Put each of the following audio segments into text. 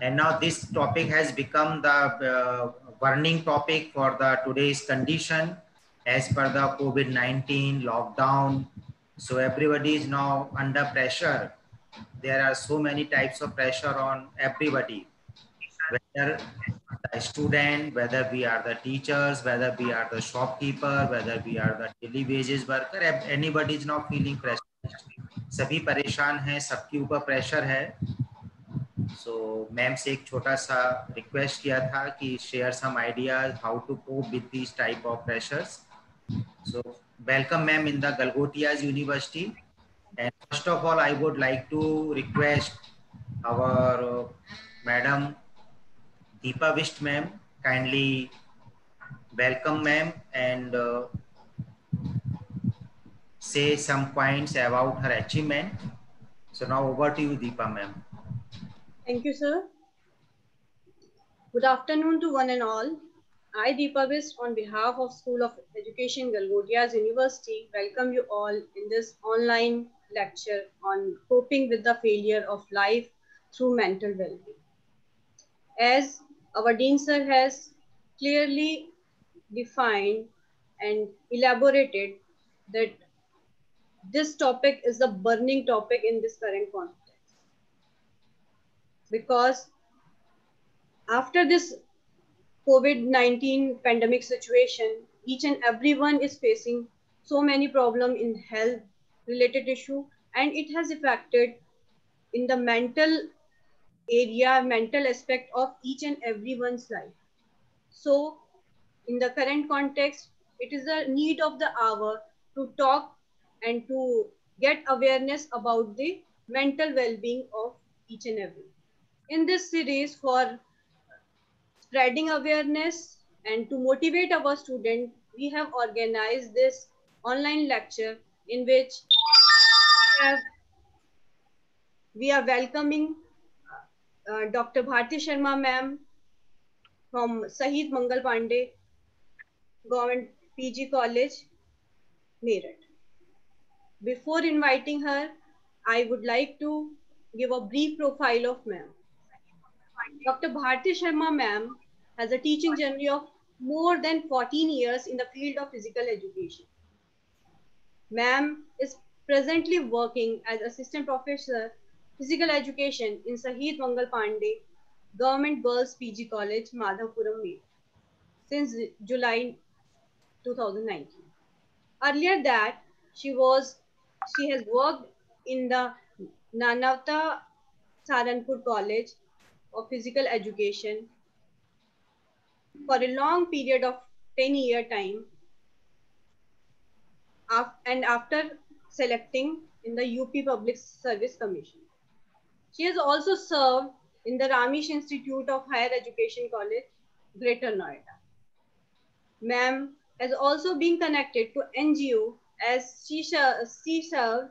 And now this topic has become the uh, burning topic for the today's condition as per the COVID-19 lockdown. So everybody is now under pressure. There are so many types of pressure on everybody, whether the student, whether we are the teachers, whether we are the shopkeeper, whether we are the daily wages worker, anybody is now feeling pressure. सभी परेशान हैं सबके ऊपर pressure है so ma'am से एक छोटा सा रिक्वेस्ट किया था कि share some ideas how to cope with this type of pressures so welcome ma'am in the Galgotias university and first of all I would like to request our madam Deepa Bisht ma'am kindly welcome ma'am and say some points about her achievement. So now over to you, Deepa ma'am. Thank you, sir. Good afternoon to one and all. I, Deepa Bist, on behalf of School of Education, Galgodias University, welcome you all in this online lecture on coping with the failure of life through mental well-being. As our Dean Sir has clearly defined and elaborated that this topic is a burning topic in this current context. Because after this COVID-19 pandemic situation, each and everyone is facing so many problems in health related issue and it has affected in the mental area, mental aspect of each and everyone's life. So in the current context, it is a need of the hour to talk and to get awareness about the mental well-being of each and every. In this series for spreading awareness and to motivate our students, we have organized this online lecture in which we, have, we are welcoming uh, Dr. Bharti Sharma ma'am from Sahid Mangal Pandey Government PG College, Meerut. Before inviting her, I would like to give a brief profile of ma'am. Dr. Bharti Sharma ma'am has a teaching journey of more than 14 years in the field of physical education. Ma'am is presently working as assistant professor physical education in Sahid Mangal Pandey Government Girls PG College, Madhapuram, since July 2019. Earlier that, she was she has worked in the Nanavta Saranpur College of Physical Education for a long period of 10 year time and after selecting in the UP Public Service Commission. She has also served in the Ramesh Institute of Higher Education College, Greater Noida. Ma'am has also been connected to NGO as she, she served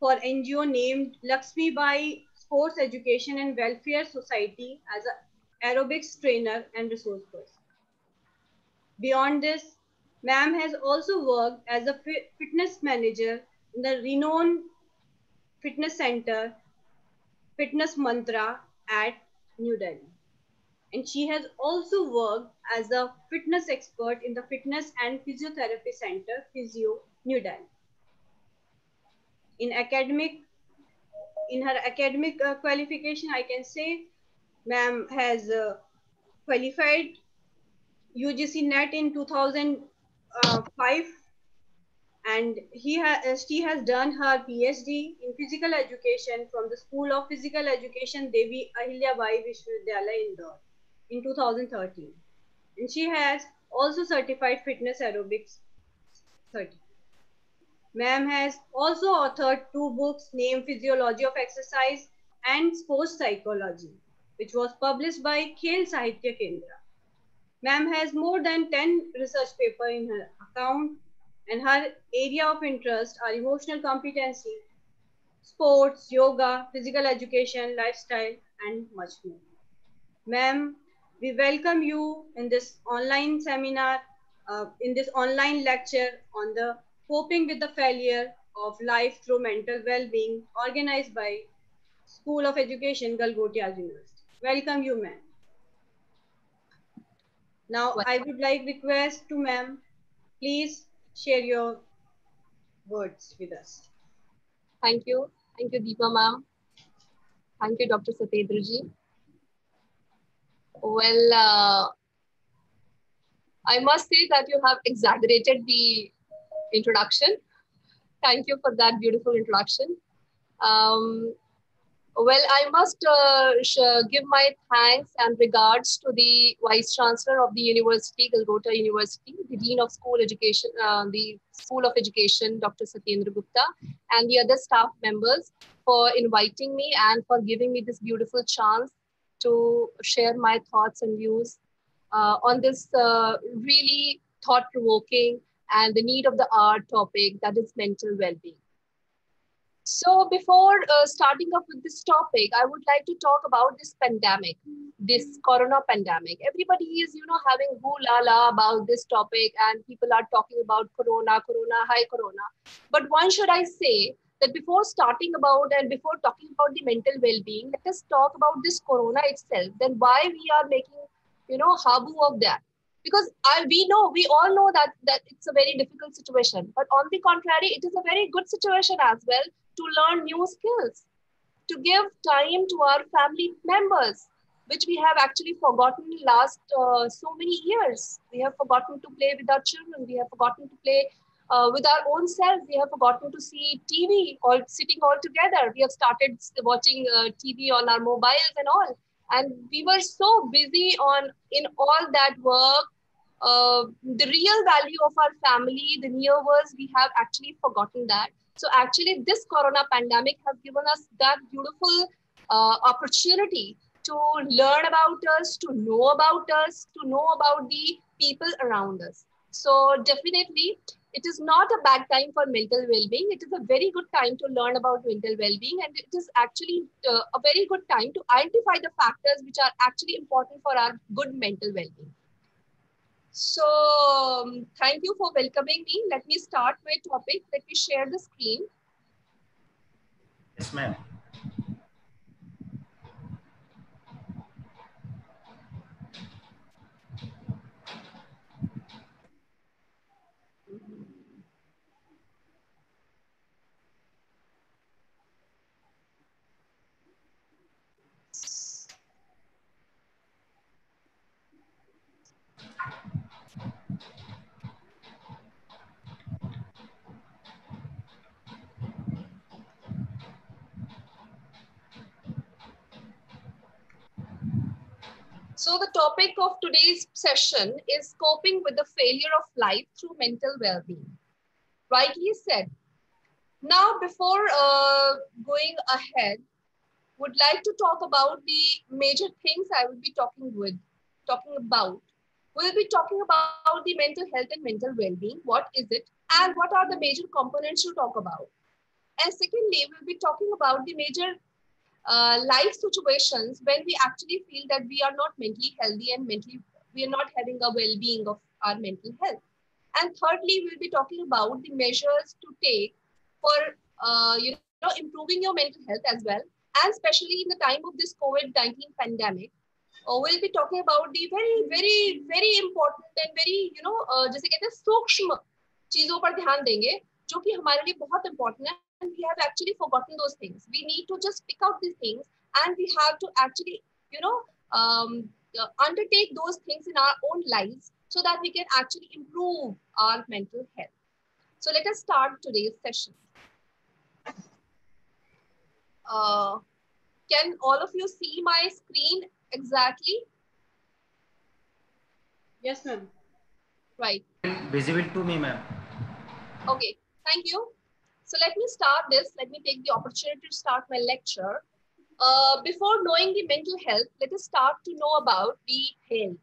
for NGO named Lakshmi Bai Sports Education and Welfare Society as an aerobics trainer and resource person. Beyond this, ma'am has also worked as a fitness manager in the renowned fitness center, Fitness Mantra at New Delhi. And she has also worked as a fitness expert in the Fitness and Physiotherapy Center, Physio, New Delhi. In academic, in her academic uh, qualification, I can say ma'am has uh, qualified UGC NET in 2005 uh, and he uh, she has done her PhD in physical education from the School of Physical Education Devi Ahilya Bai Vishwavidyalaya Indore in 2013. And she has also certified fitness aerobics certificate. Ma'am has also authored two books named Physiology of Exercise and Sports Psychology, which was published by Khel Sahitya Kendra. Ma'am has more than 10 research papers in her account and her area of interest are emotional competency, sports, yoga, physical education, lifestyle, and much more. Ma'am, we welcome you in this online seminar, uh, in this online lecture on the coping with the failure of life through mental well-being organized by School of Education, Galgotia University. Welcome you, ma'am. Now, I would like request to ma'am, please share your words with us. Thank you. Thank you, Deepa ma'am. Thank you, Dr. Satyendraji. Well, uh, I must say that you have exaggerated the introduction. Thank you for that beautiful introduction. Um, well, I must uh, give my thanks and regards to the Vice Chancellor of the University, Galgota University, the Dean of School Education, uh, the School of Education, Dr. Satyendra Gupta, and the other staff members for inviting me and for giving me this beautiful chance to share my thoughts and views uh, on this uh, really thought-provoking and the need of the hour topic that is mental well-being. So before uh, starting up with this topic, I would like to talk about this pandemic, this corona pandemic. Everybody is, you know, having hoo la la about this topic and people are talking about corona, corona, hi corona. But one should I say that before starting about and before talking about the mental well-being, let us talk about this corona itself. Then why we are making, you know, habu of that because I, we know we all know that that it's a very difficult situation but on the contrary it is a very good situation as well to learn new skills, to give time to our family members, which we have actually forgotten last uh, so many years. We have forgotten to play with our children. We have forgotten to play uh, with our own self. We have forgotten to see TV or sitting all together. We have started watching uh, TV on our mobiles and all. And we were so busy on in all that work. Uh, the real value of our family, the near ones, we have actually forgotten that. So actually this corona pandemic has given us that beautiful uh, opportunity to learn about us, to know about us, to know about the people around us. So definitely it is not a bad time for mental well-being. It is a very good time to learn about mental well-being and it is actually uh, a very good time to identify the factors which are actually important for our good mental well-being. So um, thank you for welcoming me. Let me start my topic. Let me share the screen. Yes, ma'am. So the topic of today's session is coping with the failure of life through mental well-being. Rightly said. Now, before uh, going ahead, would like to talk about the major things I will be talking with, talking about. We'll be talking about the mental health and mental well-being. What is it? And what are the major components to talk about? And secondly, we'll be talking about the major uh, life situations when we actually feel that we are not mentally healthy and mentally we are not having a well-being of our mental health. And thirdly, we'll be talking about the measures to take for uh, you know improving your mental health as well, and especially in the time of this COVID-19 pandemic. Uh, we'll be talking about the very, very, very important and very, you know, uh, जैसे कहते हैं सूक्ष्म चीजों पर ध्यान देंगे जो कि हमारे लिए बहुत important है and we have actually forgotten those things. We need to just pick out these things and we have to actually, you know, um, uh, undertake those things in our own lives so that we can actually improve our mental health. So let us start today's session. Uh, can all of you see my screen exactly? Yes, ma'am. Right. Visible to me, ma'am. Okay, thank you. So let me start this. Let me take the opportunity to start my lecture. Uh, before knowing the mental health, let us start to know about the health.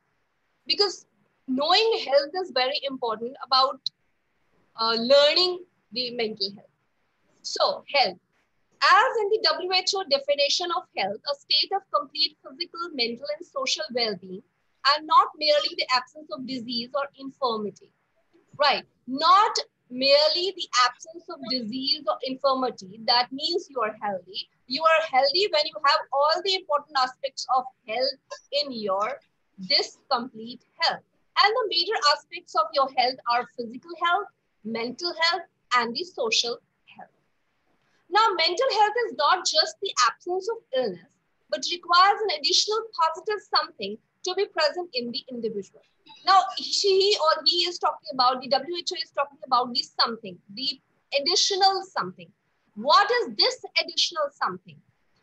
Because knowing health is very important about uh, learning the mental health. So health. As in the WHO definition of health, a state of complete physical, mental, and social well-being, and not merely the absence of disease or infirmity. Right. Not merely the absence of disease or infirmity that means you are healthy. You are healthy when you have all the important aspects of health in your this complete health. And the major aspects of your health are physical health, mental health, and the social health. Now, mental health is not just the absence of illness, but requires an additional positive something to be present in the individual. Now, she or he is talking about, the WHO is talking about the something, the additional something. What is this additional something?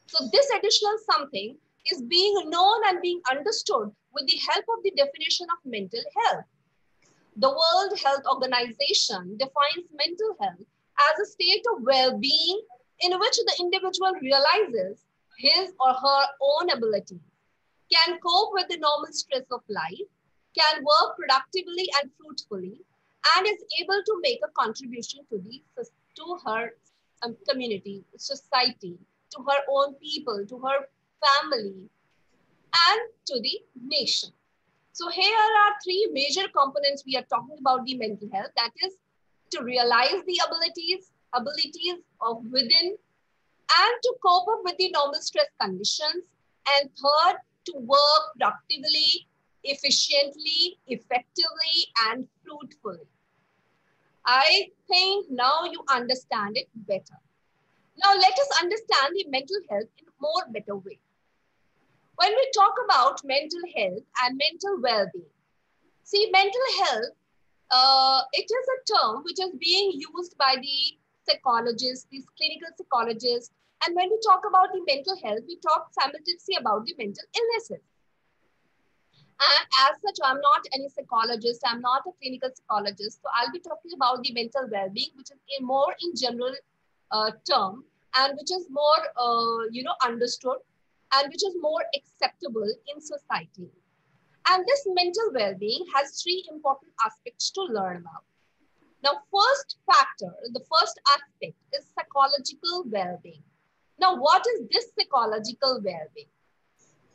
So this additional something is being known and being understood with the help of the definition of mental health. The World Health Organization defines mental health as a state of well-being in which the individual realizes his or her own ability, can cope with the normal stress of life, can work productively and fruitfully, and is able to make a contribution to the to her um, community, society, to her own people, to her family, and to the nation. So here are three major components we are talking about the mental health. That is to realize the abilities, abilities of within, and to cope up with the normal stress conditions. And third, to work productively, efficiently, effectively, and fruitfully. I think now you understand it better. Now let us understand the mental health in a more better way. When we talk about mental health and mental well-being, see mental health, uh, it is a term which is being used by the psychologists, these clinical psychologists. And when we talk about the mental health, we talk simultaneously about the mental illnesses. And as such, I'm not any psychologist. I'm not a clinical psychologist. So I'll be talking about the mental well-being, which is a more in general uh, term and which is more, uh, you know, understood and which is more acceptable in society. And this mental well-being has three important aspects to learn about. Now, first factor, the first aspect is psychological well-being. Now, what is this psychological well-being?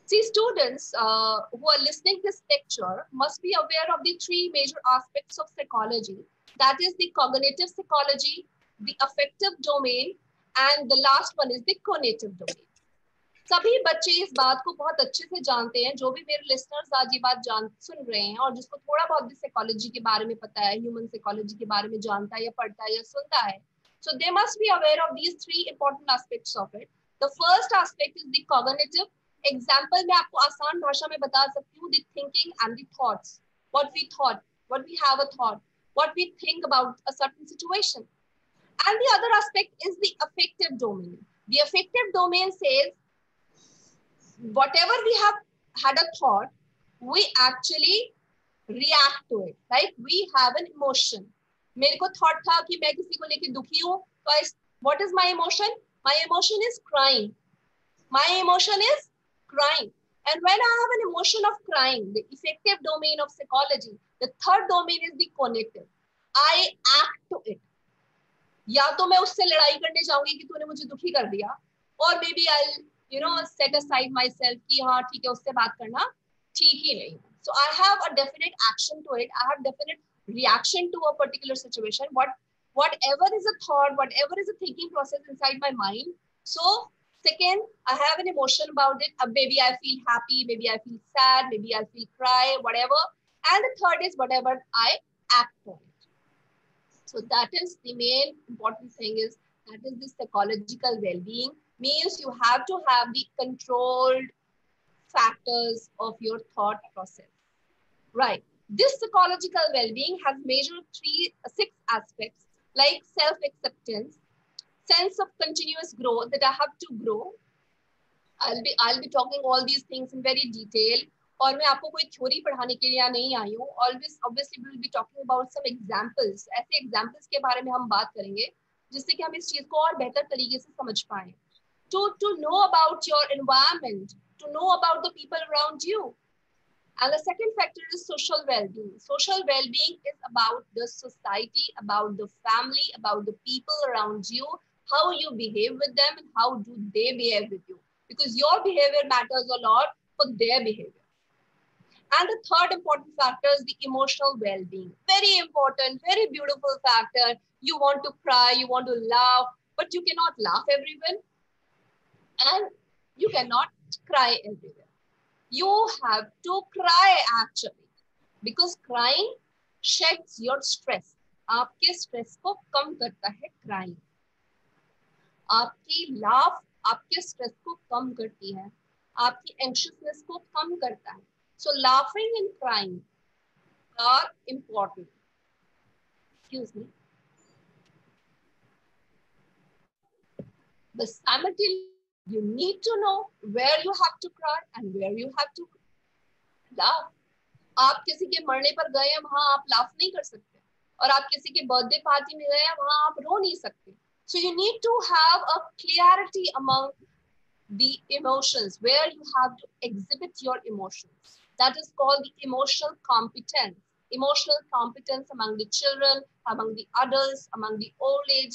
See, students uh, who are listening this lecture must be aware of the three major aspects of psychology. That is the cognitive psychology, the affective domain, and the last one is the cognitive domain. सभी बच्चे इस बात को बहुत अच्छे से जानते हैं जो भी मेरे लिसनर्स आज ये बात जान सुन रहे हैं और जिसको थोड़ा बहुत भी साइकोलॉजी के बारे में पता है ह्यूमन साइकोलॉजी के बारे में जानता है या पढ़ता है या सुनता है so they must be aware of these three important aspects of it the first aspect is the cognitive example मैं आपको आसान भाषा में बता सकती हूँ the thinking and the what we thought, what we have a thought, what we think about a certain situation. And the other aspect is the affective domain. The affective domain says whatever we have had a thought, we actually react to it. Like we have an emotion. मेरे को thought था कि मैं किसी को लेके दुखी हूँ तो what is my emotion? My emotion is crying. My emotion is crying. And when I have an emotion of crying, the effective domain of psychology, the third domain is the cognitive. I act to it. या तो मैं उससे लड़ाई करने जाऊँगी कि तूने मुझे दुखी कर दिया और maybe I you know set aside myself कि हाँ ठीक है उससे बात करना ठीक ही नहीं so i have a definite action to it i have definite reaction to a particular situation what whatever is a thought whatever is a thinking process inside my mind so second i have an emotion about it uh, maybe i feel happy maybe i feel sad maybe i feel cry whatever and the third is whatever i act on it so that is the main important thing is that is the psychological well-being means you have to have the controlled factors of your thought process. Right. This psychological well-being has major three, six aspects like self-acceptance, sense of continuous growth that I have to grow. I'll be I'll be talking all these things in very detail. और मैं आपको कोई theory पढ़ाने के लिए नहीं आई हूँ always obviously will be talking about some examples ऐसे एग्जांपल्स के बारे में हम बात करेंगे जिससे कि हम इस चीज को और बेहतर तरीके से समझ पाए to, to know about your environment, to know about the people around you. And the second factor is social well-being. Social well-being is about the society, about the family, about the people around you, how you behave with them and how do they behave with you. Because your behavior matters a lot for their behavior. And the third important factor is the emotional well-being. Very important, very beautiful factor. You want to cry, you want to laugh, but you cannot laugh everywhere. And you cannot cry everywhere. You have to cry actually because crying sheds your stress. आपके stress को कम करता है crime आपकी laugh आपके stress को कम करती है आपकी एंशियसनेस को कम करता है So laughing and crying are important. Excuse me. But simultaneously, you need to know where you have to cry and where you have to laugh. आप किसी के मरने पर गए हैं वहाँ आप लाफ नहीं कर सकते और आप किसी के बर्थडे पार्टी में गए हैं वहाँ आप रो नहीं सकते So you need to have a clarity among the emotions, where you have to exhibit your emotions. That is called the emotional competence. Emotional competence among the children, among the adults, among the old age.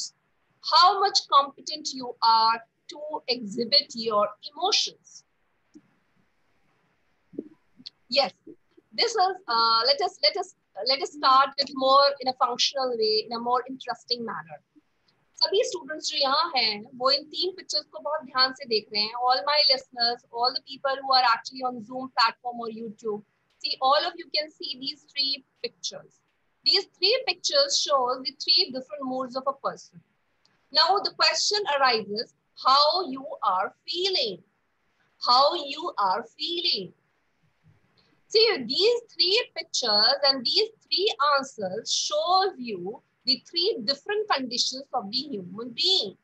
How much competent you are to exhibit your emotions. Yes, this is, uh, let us, let us, let us start it more in a functional way, in a more interesting manner. सभी students जो यहाँ हैं वो इन तीन pictures को बहुत ध्यान से देख रहे हैं all my listeners all the people who are actually on Zoom platform और YouTube see all of you can see these three pictures these three pictures show the three different moods of a person now the question arises how you are feeling how you are feeling see these three pictures and these three answers shows you the three different conditions of the human being.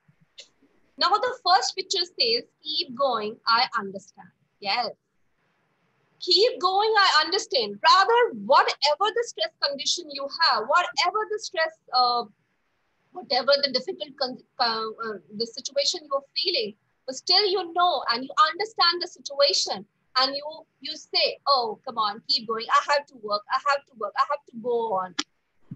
Now, the first picture says, keep going, I understand. Yes. Keep going, I understand. Rather, whatever the stress condition you have, whatever the stress, uh, whatever the difficult, uh, uh, the situation you're feeling, but still you know and you understand the situation and you you say oh come on keep going i have to work i have to work i have to go on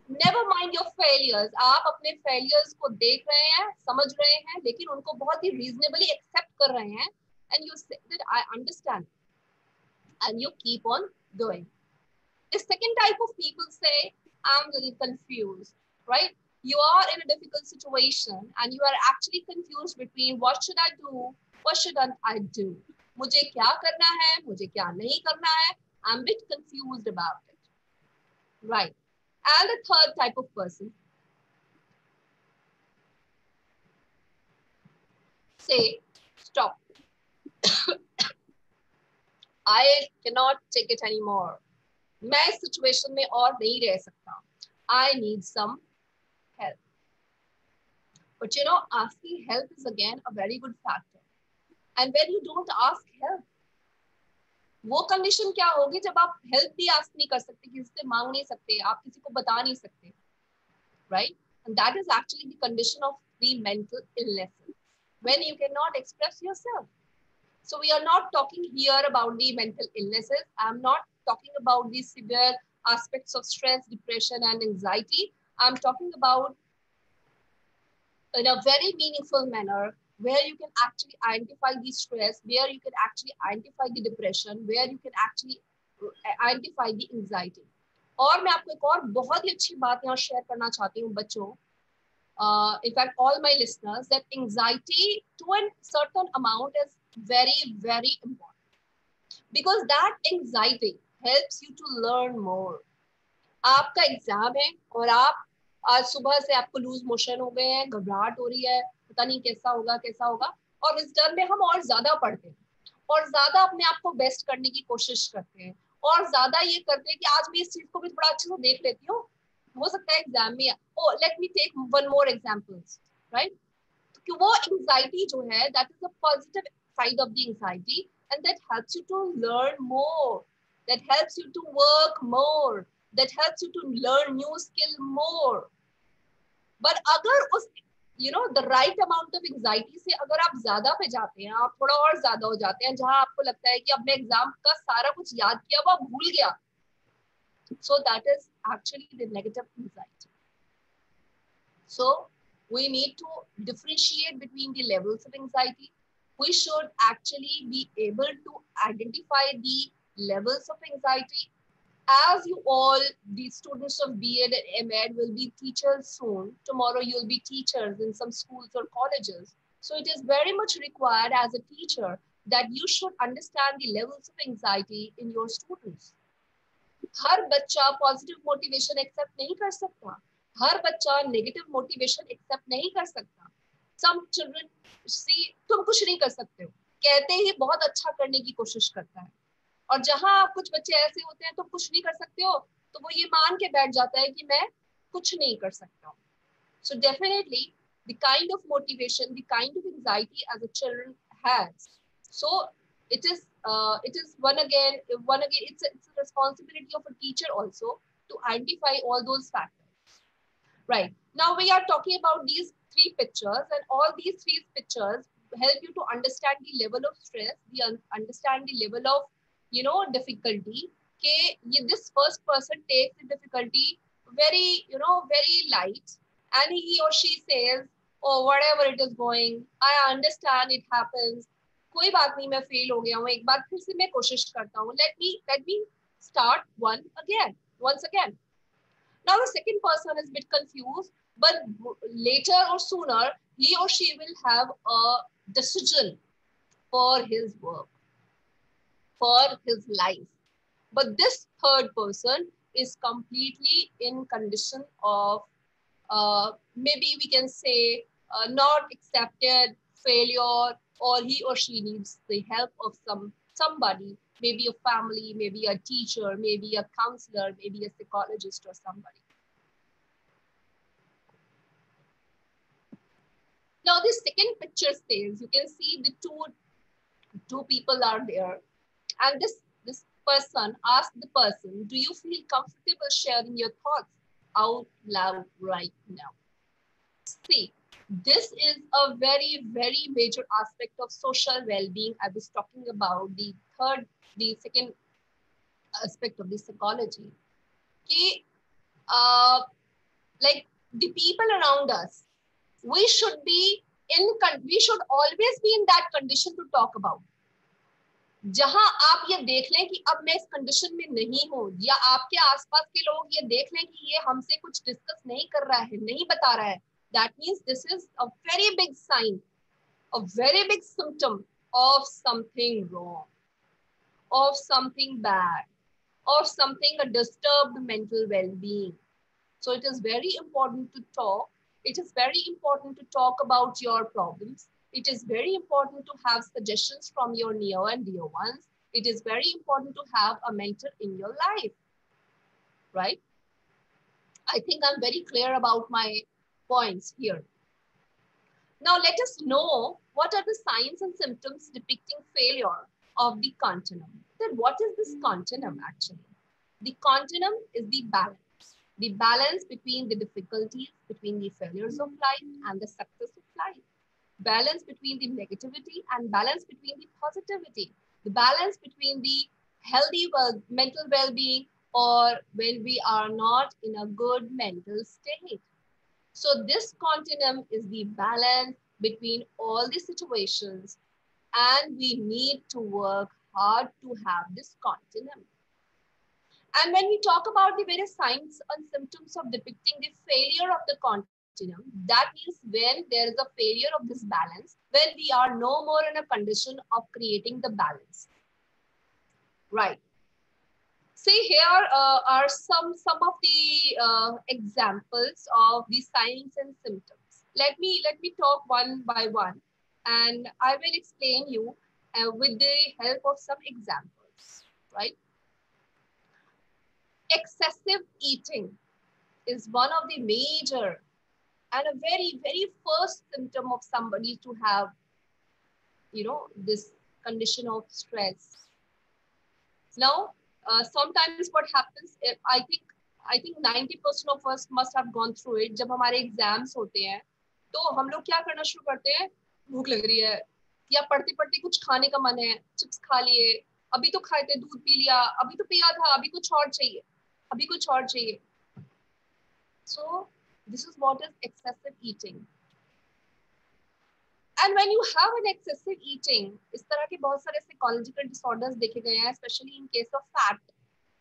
never mind your failures आप अपने failures को देख रहे हैं, समझ रहे हैं, लेकिन उनको बहुत ही रीजनेबली एक्सेप्ट कर रहे हैं and you that I understand and you keep on doing the second type of people say I am really confused right you are in a difficult situation and you are actually confused between what should I do what should I do मुझे क्या करना है? मुझे क्या नहीं करना है? I am bit confused about it right And the third type of person, say, stop. I cannot take it anymore. मैं इस सिचुएशन में और नहीं रह सकता I need some help. But you know, asking help is again a very good factor. And when you don't ask help, वो condition क्या होगी जब आप हेल्प भी आस्क नहीं कर सकते किसी से मांग नहीं सकते आप किसी को बता नहीं सकते right and that is actually the condition of the mental illnesses when you cannot express yourself so we are not talking here about the mental illnesses i'm not talking about the severe aspects of stress depression and anxiety i'm talking about in a very meaningful manner where you can actually identify the stress, where you can actually identify the depression, where you can actually identify the anxiety. और मैं आपको एक और बहुत ही अच्छी बात यहाँ share करना चाहती हूँ बच्चों uh, in fact all my listeners that anxiety to a certain amount is very very important because that anxiety helps you to learn more आपका एग्जाम है और आप आज सुबह से आपको लूज मोशन हो गए हैं घबराहट हो रही है पता नहीं कैसा होगा कैसा होगा। और इस डर में हम और ज़्यादा पढ़ते हैं और ज़्यादा अपने आप को बेस्ट करने की कोशिश करते हैं और ज़्यादा ये करते हैं कि आज मैं इस चीज़ को भी थोड़ा अच्छे से देख लेती हूँ। हो सकता है एग्ज़ाम में ओ let me take one more examples right कि वो एंजाइटी जो है that is a positive side of the anxiety and that helps you to learn more that helps you to work more that helps you to learn new skill more but अगर उस you know the right amount of anxiety से अगर आप ज़्यादा पे जाते हैं आप थोड़ा और ज़्यादा हो जाते हैं जहाँ आपको लगता है कि अब मैं एग्ज़ाम का सारा कुछ याद किया वो भूल गया so that is actually the negative anxiety so we need to differentiate between the levels of anxiety we should actually be able to identify the levels of anxiety as you all, the students of B.Ed and M.Ed will be teachers soon. Tomorrow you'll be teachers in some schools or colleges. So it is very much required as a teacher that you should understand the levels of anxiety in your students. हर बच्चा positive motivation accept नहीं कर सकता हर बच्चा negative motivation accept नहीं कर सकता some children सी तुम कुछ नहीं कर सकते हो कहते ही बहुत अच्छा करने की कोशिश करता है और जहाँ आप कुछ बच्चे ऐसे होते हैं तो कुछ नहीं कर सकते हो तो वो ये मान के बैठ जाता है कि मैं कुछ नहीं कर सकता हूँ। So definitely the kind of motivation the kind of anxiety as a children has so it is it is one again one again it's it's responsibility of a teacher also to identify all those factors right now we are talking about these three pictures and all these three pictures help you to understand the level of stress, the un, understand the level you know difficulty okay this first person takes the difficulty very you know very light and he or she says oh whatever it is going i understand it happens कोई बात नहीं मैं fail हो गया हूँ एक बार फिर से मैं कोशिश करता हूँ let me let me start one again once again now the second person is a bit confused but later or sooner he or she will have a decision for his work for his life. But this third person is completely in condition of uh, maybe we can say uh, not accepted failure or he or she needs the help of some somebody maybe a family maybe a teacher maybe a counselor maybe a psychologist or somebody. Now the second picture says you can see the two two people are there and this this person asked the person do you feel comfortable sharing your thoughts out loud right now? See this is a very very major aspect of social well-being. I was talking about the third the second aspect of the psychology. Okay uh, like the people around us we should be in we should always be in that condition to talk about जहाँ आप ये देख लें कि अब मैं इस condition में नहीं हूँ, या आपके आसपास के लोग ये देख लें कि ये हमसे कुछ डिस्कस नहीं कर रहा है, नहीं बता रहा है। That means this is a very big sign a very big symptom of something wrong of something bad of something a disturbed mental well-being. So it is very important to talk, it is very important to talk about your problems it is very important to have suggestions from your near and dear ones. It is very important to have a mentor in your life, right? I think I'm very clear about my points here. Now let us know what are the signs and symptoms depicting failure of the continuum. Then what is this continuum actually? The continuum is the balance. The balance between the difficulties, between the failures of life and the success of life balance between the negativity and balance between the positivity, the balance between the healthy well, mental well-being or when we are not in a good mental state. So this continuum is the balance between all the situations and we need to work hard to have this continuum. And when we talk about the various signs and symptoms of depicting the failure of the continuum, continuum. That means when there is a failure of this balance, when we are no more in a condition of creating the balance. Right. See here uh, are some, some of the uh, examples of the signs and symptoms. Let me, let me talk one by one and I will explain you uh, with the help of some examples, right? Excessive eating is one of the major and a very very first symptom of somebody to have you know this condition of stress now uh, sometimes what happens if, i think i think 90% of us must have gone through it जब हमारे exams होते हैं तो हम लोग क्या करना शुरू करते हैं भूख लग रही है या पढ़ते पढ़ते कुछ खाने का मन है चिप्स खा लिए अभी तो खाए थे दूध पी लिया अभी तो पिया था अभी कुछ और चाहिए अभी कुछ और चाहिए सो so, This is what is excessive eating. And when you have an excessive eating, इस तरह के बहुत सारे psychological disorders देखे गए हैं, especially in case of fat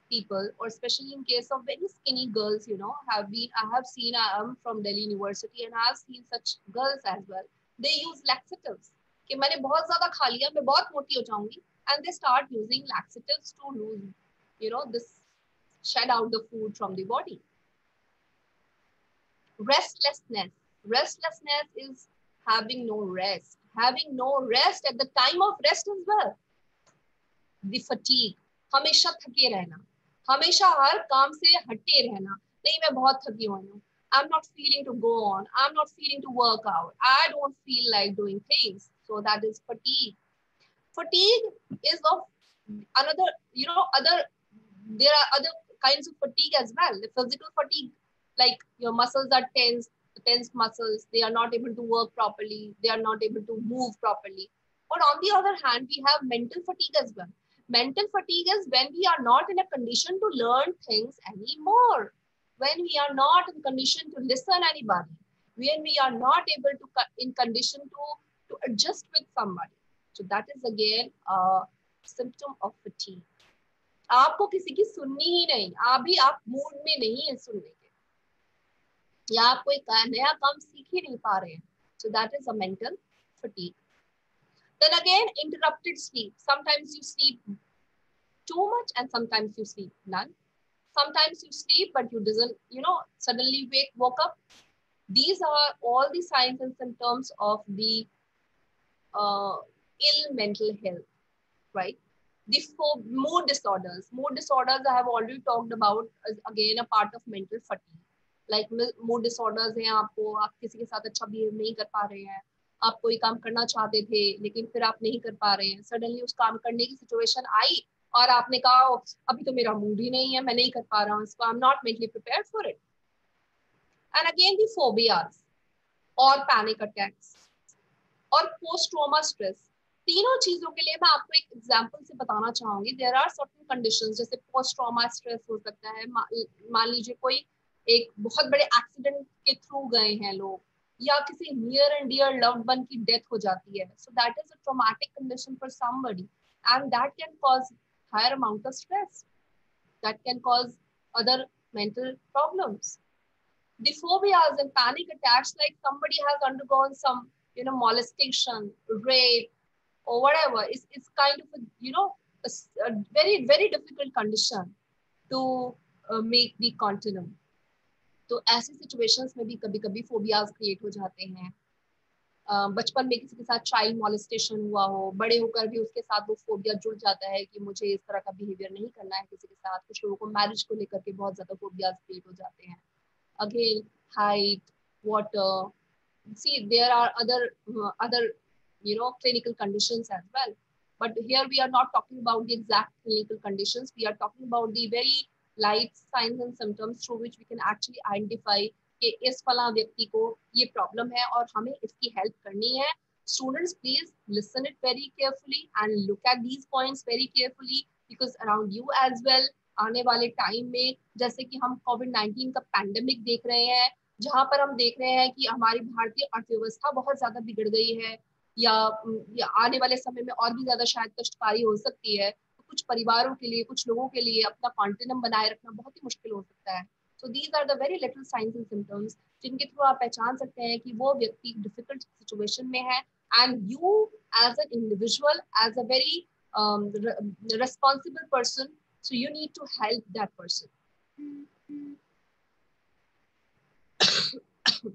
people, or especially in case of very skinny girls, you know, have been, I have seen, I am from Delhi University and I have seen such girls as well. They use laxatives. कि मैंने बहुत ज्यादा खा लिया मैं बहुत मोटी हो जाऊंगी and they start using laxatives to lose you know this shed out the food from the body restlessness restlessness is having no rest having no rest at the time of rest as well the fatigue हमेशा थके रहना हमेशा हर काम से हटे रहना नहीं मैं बहुत थकी हुई हूँ I'm not feeling to go on. I'm not feeling to work out. I don't feel like doing things. So that is fatigue. Fatigue is of another, you know, other, there are other kinds of fatigue as well. The physical fatigue, like your muscles are tense, tense muscles, they are not able to work properly, they are not able to move properly. But on the other hand, we have mental fatigue as well. Mental fatigue is when we are not in a condition to learn things anymore. When we are not in condition to listen anybody. When we are not able to in condition to, to adjust with somebody. So that is again a symptom of fatigue. आपको किसी की सुननी ही नहीं आप भी आप mood में नहीं है सुनने के या आप कोई नया काम सीख ही नहीं पा रहे हैं so that is a mental fatigue then again interrupted sleep sometimes you sleep too much and sometimes you sleep none sometimes you sleep but you doesn't you know suddenly wake woke up these are all the signs and symptoms of the uh, ill mental health right the four mood disorders mood disorders i have already talked about as again a part of mental fatigue Like, mood disorders हैं आपको, आप किसी के साथ अच्छा behave नहीं कर पा रहे हैं, आप कोई काम करना चाहते थे, लेकिन फिर आप नहीं कर पा रहे हैं। सडनली उस काम करने की सिचुएशन आई और आपने कहा अभी तो मेरा मूड ही नहीं है, मैं नहीं कर पा रहा हूँ इसको I am not mentally prepare for it and again the phobias और पैनिक अटैक्स और पोस्ट ट्रोमा स्ट्रेस तीनों चीज़ों के लिए मैं आपको एक एग्ज़ाम्पल से बताना चाहूँगी। देर आर सर्टन कंडीशन जैसे पोस्ट ट्रॉमा स्ट्रेस हो सकता है। मान लीजिए कोई एक बहुत बड़े एक्सीडेंट के थ्रू गए हैं लोग या किसी near and dear loved one की डेथ हो जाती है। So that is a traumatic condition for somebody and that can cause higher amount of stress that can cause other mental problems the phobias and panic attacks like somebody has undergone some you know molestation rape or whatever it's, it's kind of a you know a, a very very difficult condition to uh, तो ऐसी situations में भी कभी कभी phobias create हो जाते हैं। बचपन में किसी के साथ चाइल्ड मॉलिस्टेशन हुआ हो, बड़े होकर भी उसके साथ वो फोबिया जुड़ जाता है कि मुझे इस तरह का बिहेवियर नहीं करना है किसी के साथ। कुछ लोगों को मैरिज को लेकर के बहुत ज़्यादा फोबियाज क्रिएट हो जाते हैं। Again height water see there are other other you know, clinical conditions as well. But here we are not talking about the exact clinical conditions. We are talking about very light signs and symptoms through which we can actually identify कि इस फला व्यक्ति को ये problem है और हमें इसकी हेल्प करनी है। Students please listen it very carefully and look at these points very carefully because around you as well आने वाले टाइम में जैसे कि हम कोविड नाइन्टीन का पैंडेमिक देख रहे हैं जहाँ पर हम देख रहे हैं कि हमारी भारतीय अर्थव्यवस्था बहुत ज़्यादा बिगड़ गई है या, या आने वाले समय में और भी ज़्यादा शायद कष्टकारी हो सकती है। कुछ परिवारों के लिए, कुछ लोगों के लिए अपना कॉन्टिनम बनाए रखना बहुत ही मुश्किल हो सकता है so these are the very little signs and symptoms जिनके थ्रू आप पहचान सकते हैं कि वो व्यक्ति डिफ़िकल्ट सिचुएशन में है and you as an individual as a very responsible person, so you need to help that person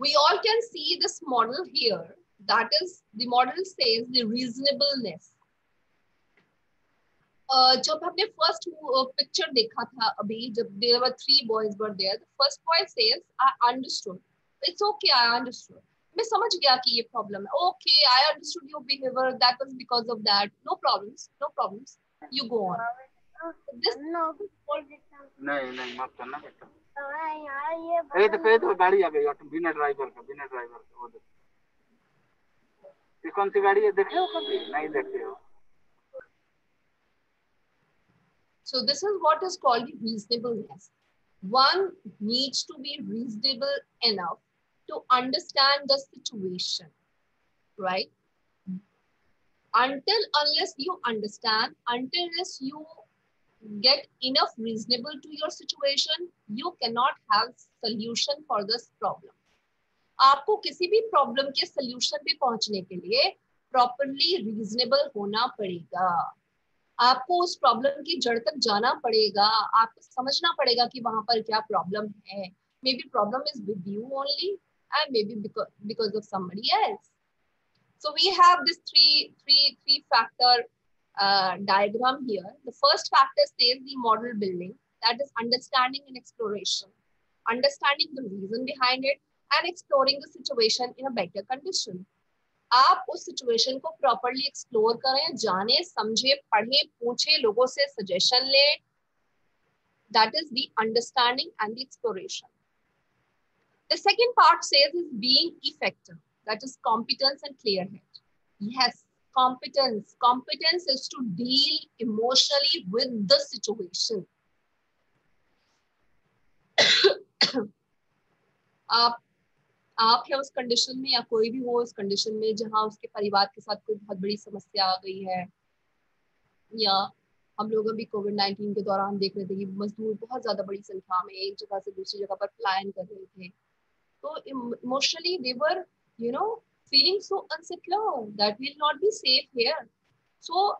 we all can see this model here. That is, the model says the reasonableness. Uh, जब हमने first picture uh, देखा था अभी जब there were three boys were there the first boy says I understood it's okay I understood मैं समझ गया कि ये प्रॉब्लम है okay I understood your behaviour that was because of that no problems no problems you go on this नहीं नहीं मत करना बेटा ये तो फिर तो गाड़ी आ गई बिना ड्राइवर का बिना ड्राइवर का वो देखो ये कौन सी गाड़ी है देखे हो कभी नहीं देखते हो So this is what is called reasonableness. One needs to be reasonable enough to understand the situation, right? until unless you understand, until unless you get enough reasonable to your situation, you cannot have solution for this problem. आपको किसी भी problem के solution पे पहुँचने के लिए properly reasonable होना पड़ेगा। आपको उस प्रॉब्लम की जड़ तक जाना पड़ेगा। आपको समझना पड़ेगा कि वहाँ पर क्या प्रॉब्लम है। Maybe problem is with you only and maybe because of someone else so we have this three three three factor diagram here the first factor is the model building that is understanding and exploration understanding the reason behind it and exploring the situation in a better condition. आप उस situation को properly explore करें जाने समझे पढ़े पूछे लोगों से सजेशन ले that is the understanding and the exploration. The second part says is being effective that is competence and clear head. Yes, competence. Competence is to deal emotionally with the situation. आप आप है उस condition में या कोई भी हो उस कंडीशन में जहाँ उसके परिवार के साथ कोई बहुत बड़ी समस्या आ गई है या हम लोग अभी कोविड नाइन्टीन के दौरान देख रहे थे कि मजदूर बहुत ज़्यादा बड़ी संख्या में एक जगह से दूसरी जगह पर प्लान कर रहे थे तो emotionally they were know, feeling so insecure that we'll not be safe here. So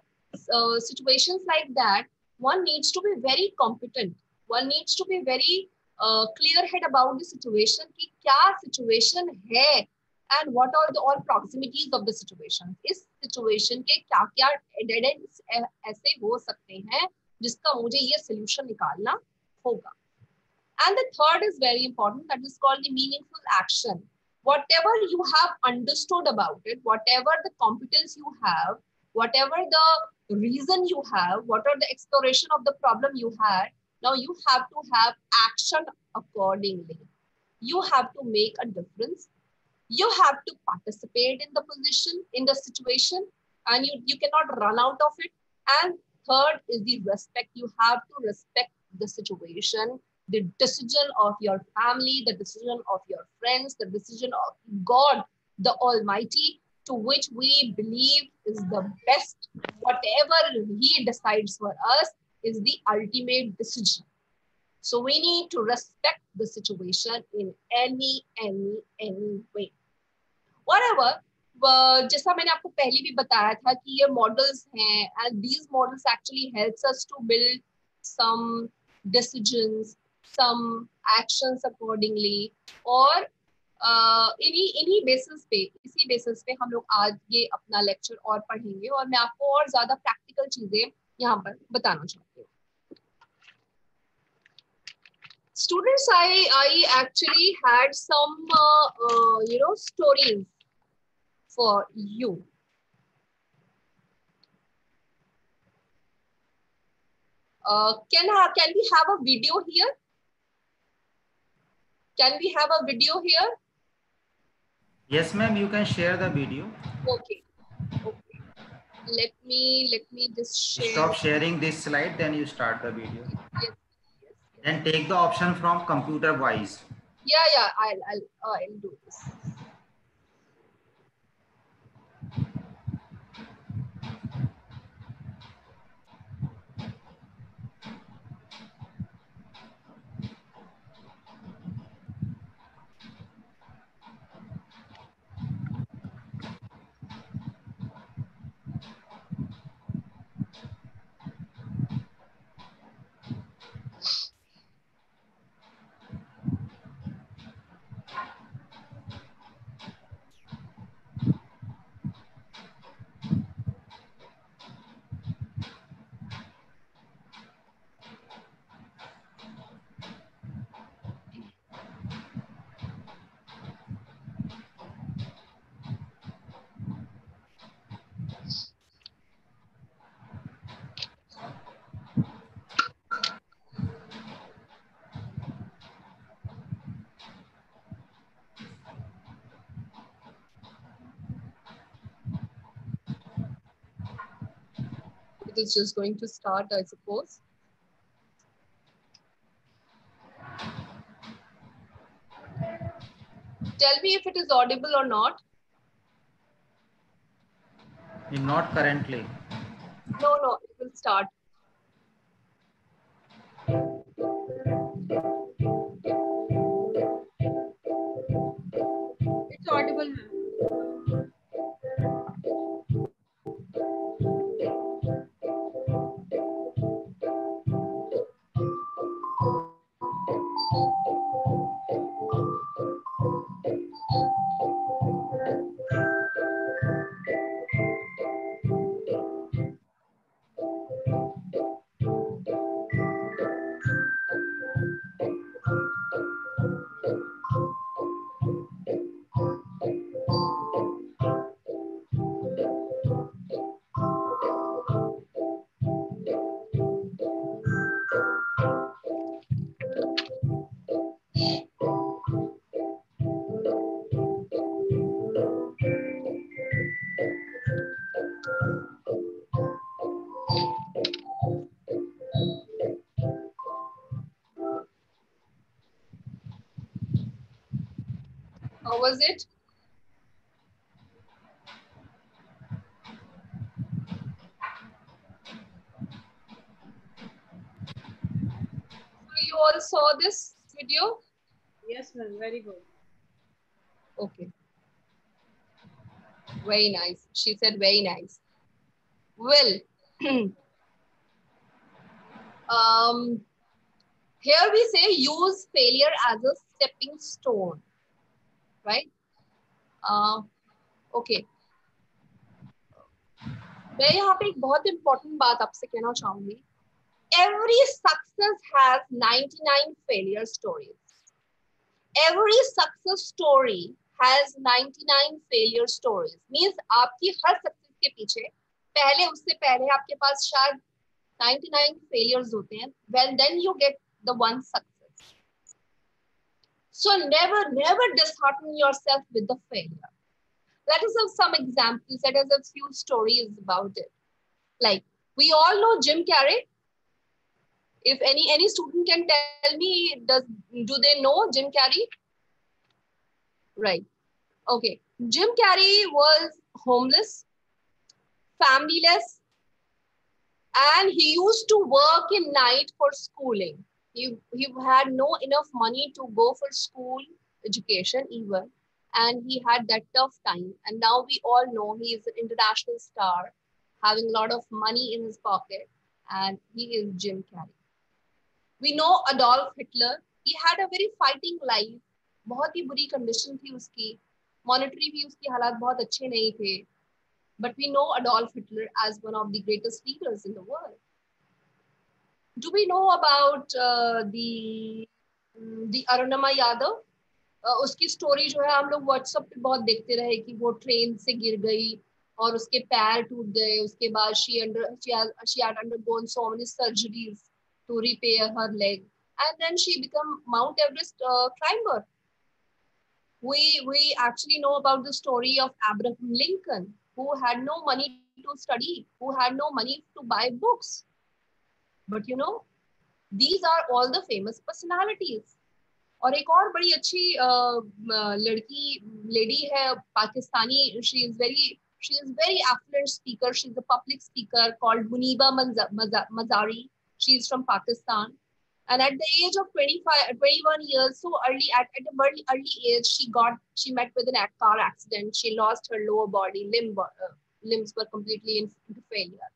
uh, situations like that, one needs to be very competent. One needs to be very uh, clear head about the situation. कि क्या situation है and what are the all proximities of the situation. इस situation के क्या क्या ends ऐसे हो सकते हैं जिसका मुझे ये solution निकालना होगा. And the third is very important. That is called the meaningful action whatever you have understood about it, whatever the competence you have, whatever the reason you have, what are the exploration of the problem you had, now you have to have action accordingly. You have to make a difference. You have to participate in the position, in the situation, and you, you cannot run out of it. And third is the respect. You have to respect the situation the decision of your family, the decision of your friends, the decision of God, the Almighty, to which we believe is the best. Whatever He decides for us is the ultimate decision. So we need to respect the situation in any, any, any way. Whatever, जैसा मैंने आपको पहले भी बताया था कि ये models हैं and these models actually helps us to build some decisions some actions accordingly और इन्हीं इन्हीं बेसिस पे इसी बेसिस पे हम लोग आज ये अपना लेक्चर और पढ़ेंगे और मैं आपको और ज्यादा प्रैक्टिकल चीजें यहाँ पर बताना चाहती हूँ students i i actually had some uh, uh, you know stories for you uh, can can we have a video here Can we have a video here? Yes, ma'am. You can share the video. Okay. Let me let me just share. Stop sharing this slide, then you start the video. Yes. yes. Then take the option from computer wise Yeah, yeah. I'll I'll uh, I'll do this. Is just going to start, I suppose. Tell me if it is audible or not. Not currently. No, no, it will start. How was it? So you all saw this video? Yes, ma'am. Very good. Okay. Very nice. She said very nice. Well, um, here we say use failure as a stepping stone, right? Uh, okay. मैं यहाँ पे एक बहुत important बात आपसे कहना चाहूँगी every success has 99 failure stories every success story has 99 failure stories means आपकी हर सक्सेस के पीछे पहले उससे पहले आपके पास शायद 99 failures होते हैं well then you get the one success so never never dishearten yourself with the failure. Let us have some examples let us have few stories about it. Like we all know jim carrey. If any any student can tell me does do they know jim carrey? Right. Okay. Jim carrey was homeless familyless and he used to work in night for schooling he, he had no enough money to go for school education even and he had that tough time and now we all know he is an international star having a lot of money in his pocket and he is jim carrey we know Adolf Hitler. He had a very fighting life. बहुत ही बुरी condition थी उसकी monetary भी उसकी हालात बहुत अच्छे नहीं थे but we know Adolf Hitler as one of the greatest leaders in the world. Do we know about uh, the the Arunama Yadav? Uh, उसकी स्टोरी जो है हम लोग व्हाट्सएप पे बहुत देखते रहे कि वो ट्रेन से गिर गई और उसके पैर टूट गए उसके बाद she under she had undergone so many surgeries to repair her leg and then she became mount everest uh, climber we we actually know about the story of abraham lincoln who had no money to study who had no money to buy books but you know these are all the famous personalities और एक और बड़ी अच्छी लड़की lady है Pakistani she is very she is very affluent speaker she's a public speaker called muniba mazari she's from pakistan and at the age of 25 21 years so early at, at a very early age she got she met with a car accident she lost her lower body limb uh, limbs were completely in, into failure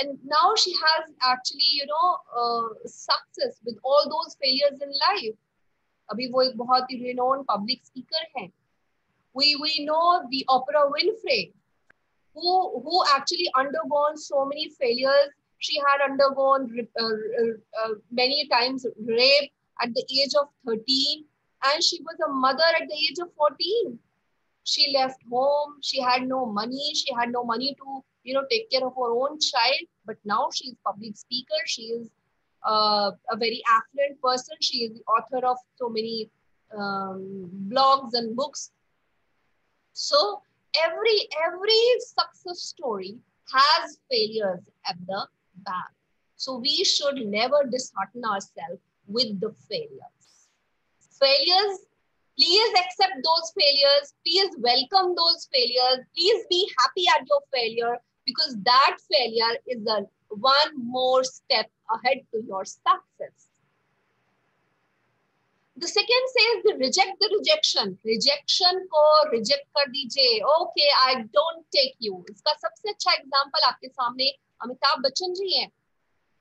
and now she has actually you know uh, success with all those failures in life अभी वो एक बहुत ही renowned public speaker है we we know the Oprah Winfrey who who actually undergone so many failures she had undergone uh, uh, many times rape at the age of 13 and she was a mother at the age of 14 she left home she had no money she had no money to you know take care of her own child but now she is public speaker she is uh, a very affluent person she is the author of so many um, blogs and books so every every success story has failures at the back. So we should never dishearten ourselves with the failures. Failures Please accept those failures. Please welcome those failures. Please be happy at your failure because that failure is a one more step ahead to your success. The second says the reject the rejection. Rejection को reject कर दीजिए. Okay, I don't take you. इसका सबसे अच्छा example आपके सामने अमिताभ बच्चन जी हैं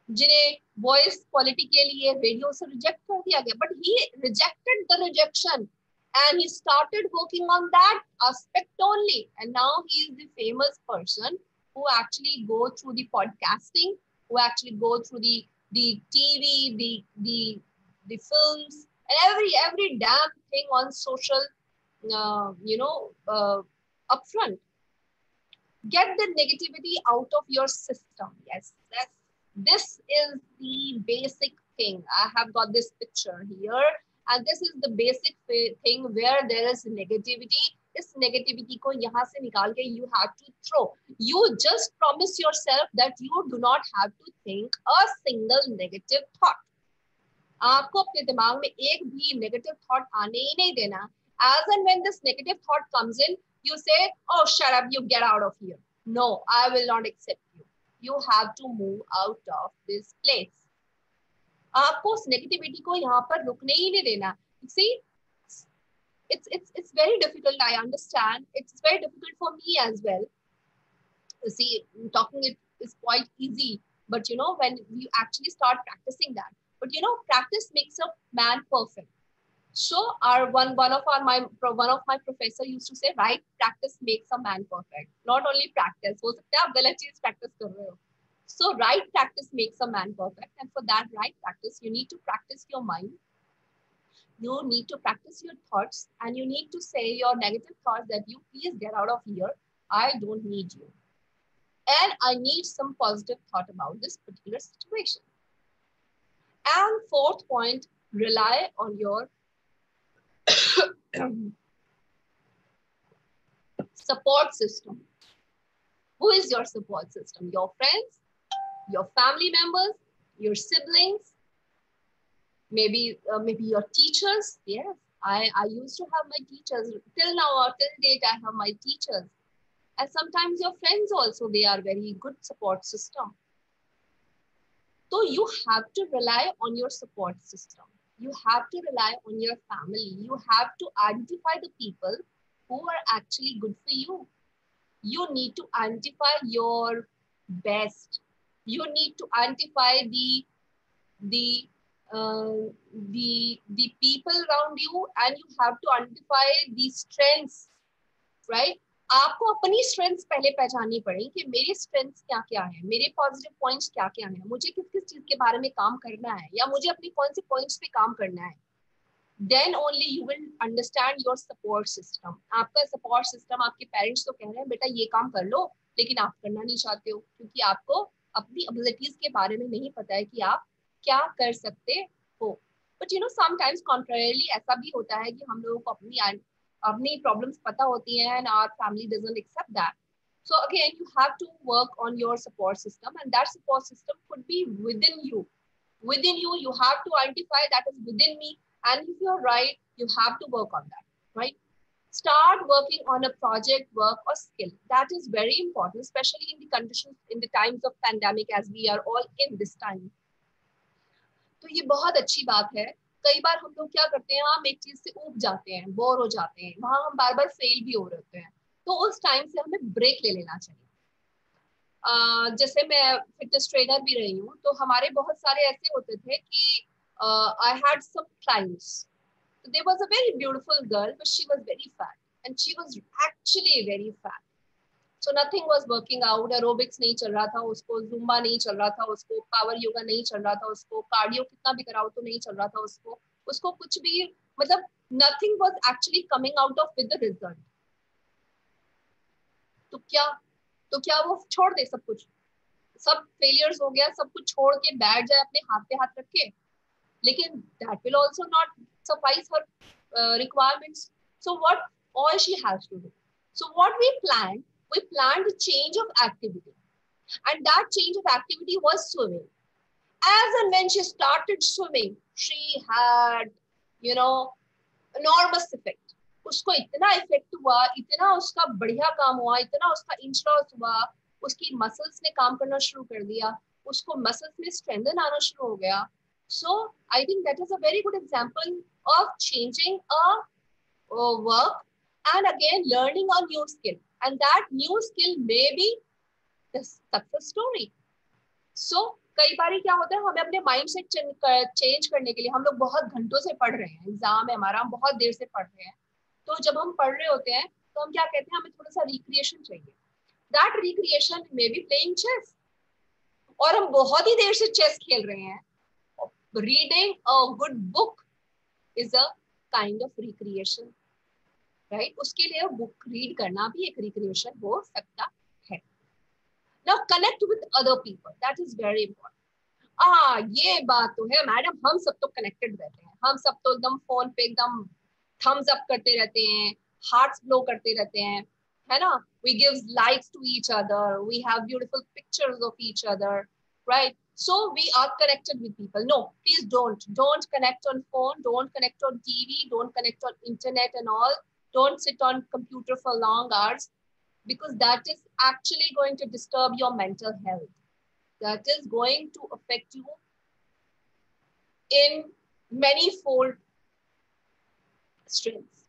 जिन्हें वॉइस क्वालिटी के लिए रेडियो से रिजेक्ट कर दिया गया but he rejected the rejection and he started working on that aspect only and now he is the famous person who actually go through the podcasting who actually go through the the tv the the the films and every every damn thing on social uh, you know uh, upfront. Get the negativity out of your system. Yes that's this is the basic thing. I have got this picture here and this is the basic thing where there is negativity इस negativity को यहाँ से निकाल के you have to throw you just promise yourself that you do not have to think a single negative thought आपको अपने दिमाग में एक भी नेगेटिव थॉट आने ही नहीं देना. As and when this negative thought comes in you say out of your no I will not accept you you have to move out of this place आपको उस नेगेटिविटी को यहाँ पर रुकने ही नहीं देना. सी it's it's it's very difficult i understand it's very difficult for me as well see talking it is quite easy but you know when you actually start practicing that but you know practice makes a man perfect so our one one of our my one of my professor used to say right practice makes a man perfect not only practice हो सकता है आप गलत चीज practice कर रहे हो so right practice makes a man perfect. And for that right practice, you need to practice your mind. you need to practice your thoughts and you need to say your negative thoughts that you please get out of here. I don't need you. And I need some positive thought about this particular situation. And fourth point, rely on your support system. Who is your support system? Your friends, your family members, your siblings, maybe uh, maybe your teachers. Yes, I, I used to have my teachers. Till now or till date, I have my teachers. And sometimes your friends also, they are very good support system. So you have to rely on your support system. You have to rely on your family. You have to identify the people who are actually good for you. You need to identify your best you need to identify the the uh, the the people around you and you have to identify the strengths right? आपको अपनी strengths पहले पहचाननी पड़ेगी कि मेरी strengths क्या क्या है मेरे पॉजिटिव पॉइंट्स क्या क्या है मुझे किस किस चीज़ के बारे में काम करना है या मुझे अपनी कौन से पॉइंट्स पे काम करना है। Then only you will understand your support system आपका सपोर्ट सिस्टम आपके पेरेंट्स तो कह रहे हैं बेटा ये काम कर लो लेकिन आप करना नहीं चाहते हो क्योंकि आपको अपनी एबिलिटीज के बारे में नहीं पता है कि आप क्या कर सकते हो but you know sometimes contrarily ऐसा भी होता है कि हम लोगों को अपनी अपनी प्रॉब्लम्स पता होती हैं and our family doesn't accept that so again you have to work on your support system and that support system could be within you within you you have to identify that is within me and if you're right you have to work on that right start working on a project work or skill that is very important especially in the conditions in the times of pandemic as we are all in this time तो ये बहुत अच्छी बात है। कई बार हम लोग क्या करते हैं हम एक चीज़ से ऊब जाते हैं बोर हो जाते हैं वहाँ हम बार बार फेल भी हो रहे हैं। तो उस टाइम से हमें ब्रेक ले लेना चाहिए। uh, जैसे मैं फिटनेस ट्रेनर भी रही हूँ तो हमारे बहुत सारे ऐसे होते थे कि I had some clients there was a very beautiful girl, but she was very fat And she was actually very fat. So nothing was working out aerobics नहीं चल रहा था उसको जुम्बा नहीं चल रहा था उसको पावर योगा नहीं चल रहा था उसको कार्डियो कितना भी कराओ तो नहीं चल रहा था उसको। उसको कुछ भी मतलब nothing was actually coming out of with result तो क्या तो क्या वो छोड़ दे सब कुछ? सब फेलियर्स हो गया, सब कुछ छोड़ के बैठ जाए अपने हाथ पे हाथ रखे लेकिन that will also not suffice her requirements so what all she has to do so what we plan we planned a change of activity. And that change of activity was swimming. As and when she started swimming, she had, you know, enormous effect उसको इतना effect हुआ इतना उसका बढ़िया काम हुआ इतना उसका इंश्योरेंस हुआ उसकी मसल्स ने काम करना शुरू कर दिया उसको मसल्स में स्ट्रेंथन आना शुरू हो गया so I think that is a very good example of changing a work and again learning a new skill and that new skill maybe the success story so कई बार क्या होता है, हमें अपने माइंड सेट चेंज करने के लिए हम लोग बहुत घंटों से पढ़ रहे हैं। एग्ज़ाम है हमारा, हम बहुत देर से पढ़ रहे हैं। तो जब हम पढ़ रहे होते हैं तो हम क्या कहते हैं, हमें थोड़ा सा रिक्रिएशन चाहिए। That recreation may be playing chess और हम बहुत ही देर से चेस खेल रहे हैं। Reading a good book is a kind of recreation right उसके लिए बुक रीड करना भी एक रिक्रिएशन हो सकता है। Now connect with other people that is very important हाँ ये बात तो है मैडम हम सब तो कनेक्टेड रहते हैं। हम सब तो एकदम फ़ोन पे एकदम थम्स अप करते रहते हैं हार्ट्स ब्लो करते रहते हैं, है ना? We give likes to each other we have beautiful pictures of each other right so we are connected with people no please don't don't connect on phone don't connect on TV don't connect on internet and all don't sit on computer for long hours because that is actually going to disturb your mental health that is going to affect you in many fold strengths.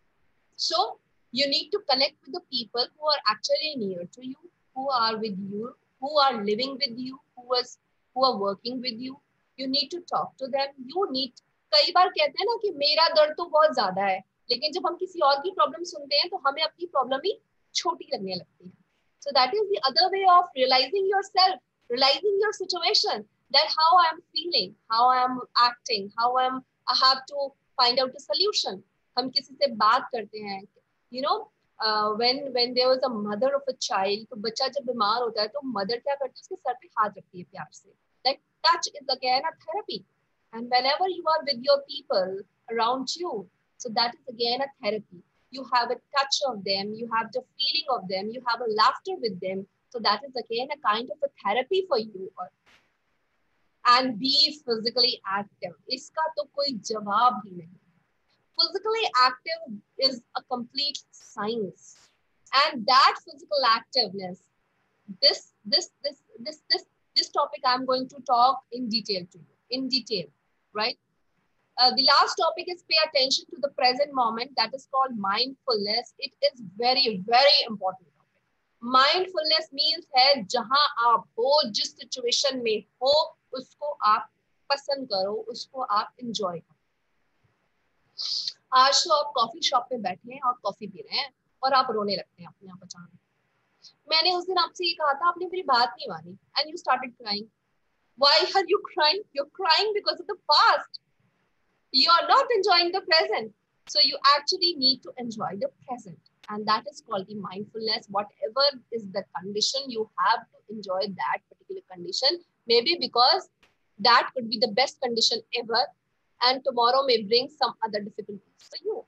So you need to connect with the people who are actually near to you, who are with you, who are living with you, who was who are working with you. You need to talk to them. You need कई बार कहते हैं ना कि मेरा दर्द तो बहुत ज्यादा है लेकिन जब हम किसी और की प्रॉब्लम सुनते हैं तो हमें अपनी प्रॉब्लम ही छोटी लगने लगती है। So that is the way of realising your self realising your situation that how I am feeling how I am acting how I am I have to find out a हम किसी से बात करते हैं you know when when there was a mother of a child तो बच्चा जब बीमार होता है तो मदर क्या करती है, उसके सर पे हाथ रखती है प्यार से। Like touch is again a therapy and whenever you are with your people around you so that is again a therapy. You have a touch of them you have the feeling of them you have a laughter with them. So that is again a kind of a therapy for you. And be physically active. iska to koi jawab hi nahi physically active is a complete science. And that physical activeness this this this this this this topic i'm going to talk in detail to you. In detail right Uh, the last topic is pay attention to the present moment. That is called mindfulness. It is very very important mindfulness means है, जहाँ आप हो, जिस situation में हो, उसको आप पसंद करो, उसको आप इंजॉय करो। आज तो आप कॉफ़ी शॉप पे बैठे हैं और कॉफ़ी पी रहे हैं और आप रोने लगते हैं अपने आप अचानक। मैंने उस दिन आपसे ये कहा था, आपने मेरी बात नहीं मानी। And you started crying why are you crying you crying because of the past you are not enjoying the present so you actually need to enjoy the present and that is called the mindfulness whatever is the condition you have to enjoy that particular condition maybe because that could be the best condition ever and tomorrow may bring some other difficulties for you.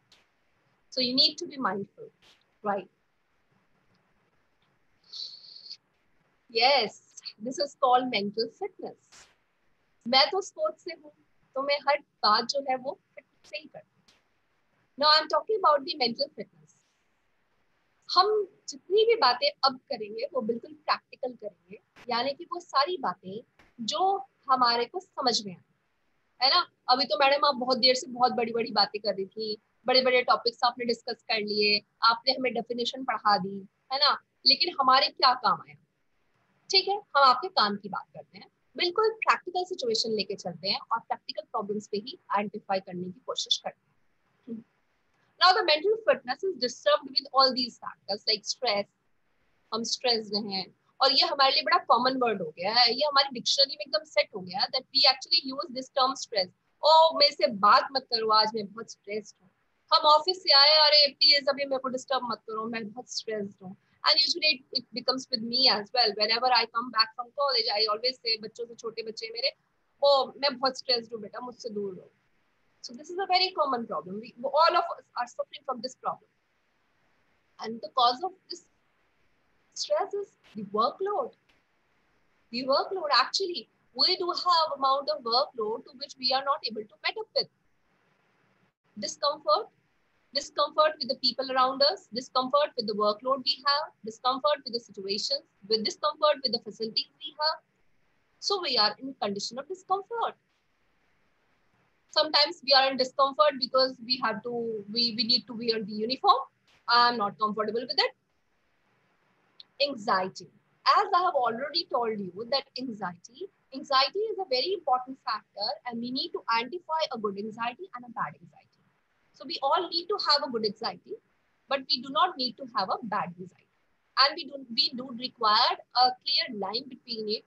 So you need to be mindful, right? Yes, this is called mental fitness. मैं तो sports से हूँ तो मैं हर बात जो है वो फिटनेस से ही करती हूँ। I am talking about the mental fitness हम जितनी भी बातें अब करेंगे, वो बिल्कुल प्रैक्टिकल करेंगे, यानी कि वो सारी बातें जो हमारे को समझ में आए। है ना? अभी तो मैडम आप बहुत देर से बहुत बड़ी बड़ी बातें कर रही थी बड़े बड़े टॉपिक्स आपने डिस्कस कर लिए, आपने हमें डेफिनेशन पढ़ा दी, है ना? लेकिन हमारे क्या काम आया? ठीक है? हम आपके काम की बात करते हैं। बिल्कुल प्रैक्टिकल सिचुएशन लेके चलते हैं और प्रैक्टिकल प्रॉब्लम्स पे ही आइडेंटिफाई करने की कोशिश करते हैं। Now the mental fitness is disturbed with all these factors like stress हम स्ट्रेस हैं और ये हमारे लिए बड़ा कॉमन वर्ड हो गया है। ये हमारी डिक्शनरी में एकदम सेट हो गया that we actually use this term stress ओ मेरे से बात मत करो, आज मैं बहुत स्ट्रेस्ड हूँ। हम ऑफ़िस से आए, अरे प्लीज़ अभी मेरे को डिस्टर्ब मत करो, मैं बहुत स्ट्रेस्ड हूँ। and usually it, it becomes with me as well. Whenever i come back from college i always say bachcho se chote bacche mere oh main bahut stressed hu beta mujhse dur raho so this is a very common problem. We all of us are suffering from this problem. And the cause of this stress is the workload. The workload actually we do have amount of workload to which we are not able to met up with. Discomfort discomfort with the people around us, discomfort with the workload we have, discomfort with the situations, with discomfort with the facilities we have. So we are in condition of discomfort. Sometimes we are in discomfort because we have to, we, we need to wear the uniform. I'm not comfortable with it. Anxiety. As I have already told you that anxiety, anxiety is a very important factor and we need to identify a good anxiety and a bad anxiety. So we all need to have a good anxiety, but we do not need to have a bad anxiety. And we do we do require a clear line between it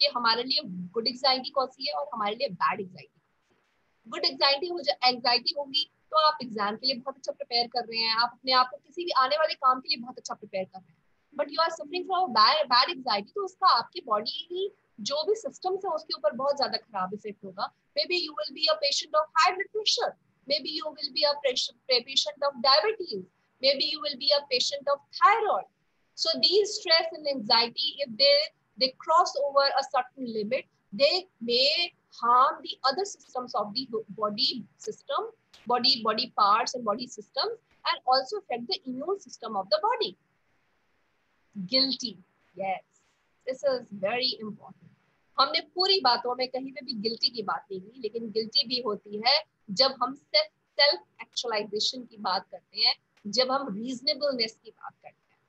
कि हमारे लिए good anxiety कौन सी है और हमारे लिए bad anxiety good anxiety हो। Anxiety होगी तो आप एग्ज़ाम के लिए बहुत अच्छा प्रिपेयर कर रहे हैं आप अपने आप को किसी भी आने वाले काम के लिए बहुत अच्छा प्रिपेयर कर रहे हैं। But you are suffering from bad anxiety तो उसका आपके बॉडी की जो भी सिस्टम है उसके ऊपर बहुत ज़्यादा खराब इफ़ेक्ट होगा। Maybe you will be a patient of high blood pressure Maybe you will be a patient of diabetes. Maybe you will be a patient of thyroid. So these stress and anxiety, if they, they cross over a certain limit, they may harm the other systems of the body system, body, body parts and body systems, and also affect the immune system of the body. Guilty. Yes, this is very important. हमने पूरी बातों में कहीं पे भी guilty की बात नहीं की लेकिन गिल्टी भी होती है जब हम सेल्फ एक्चुअलाइजेशन की बात करते हैं जब हम रीजनेबलनेस की बात करते हैं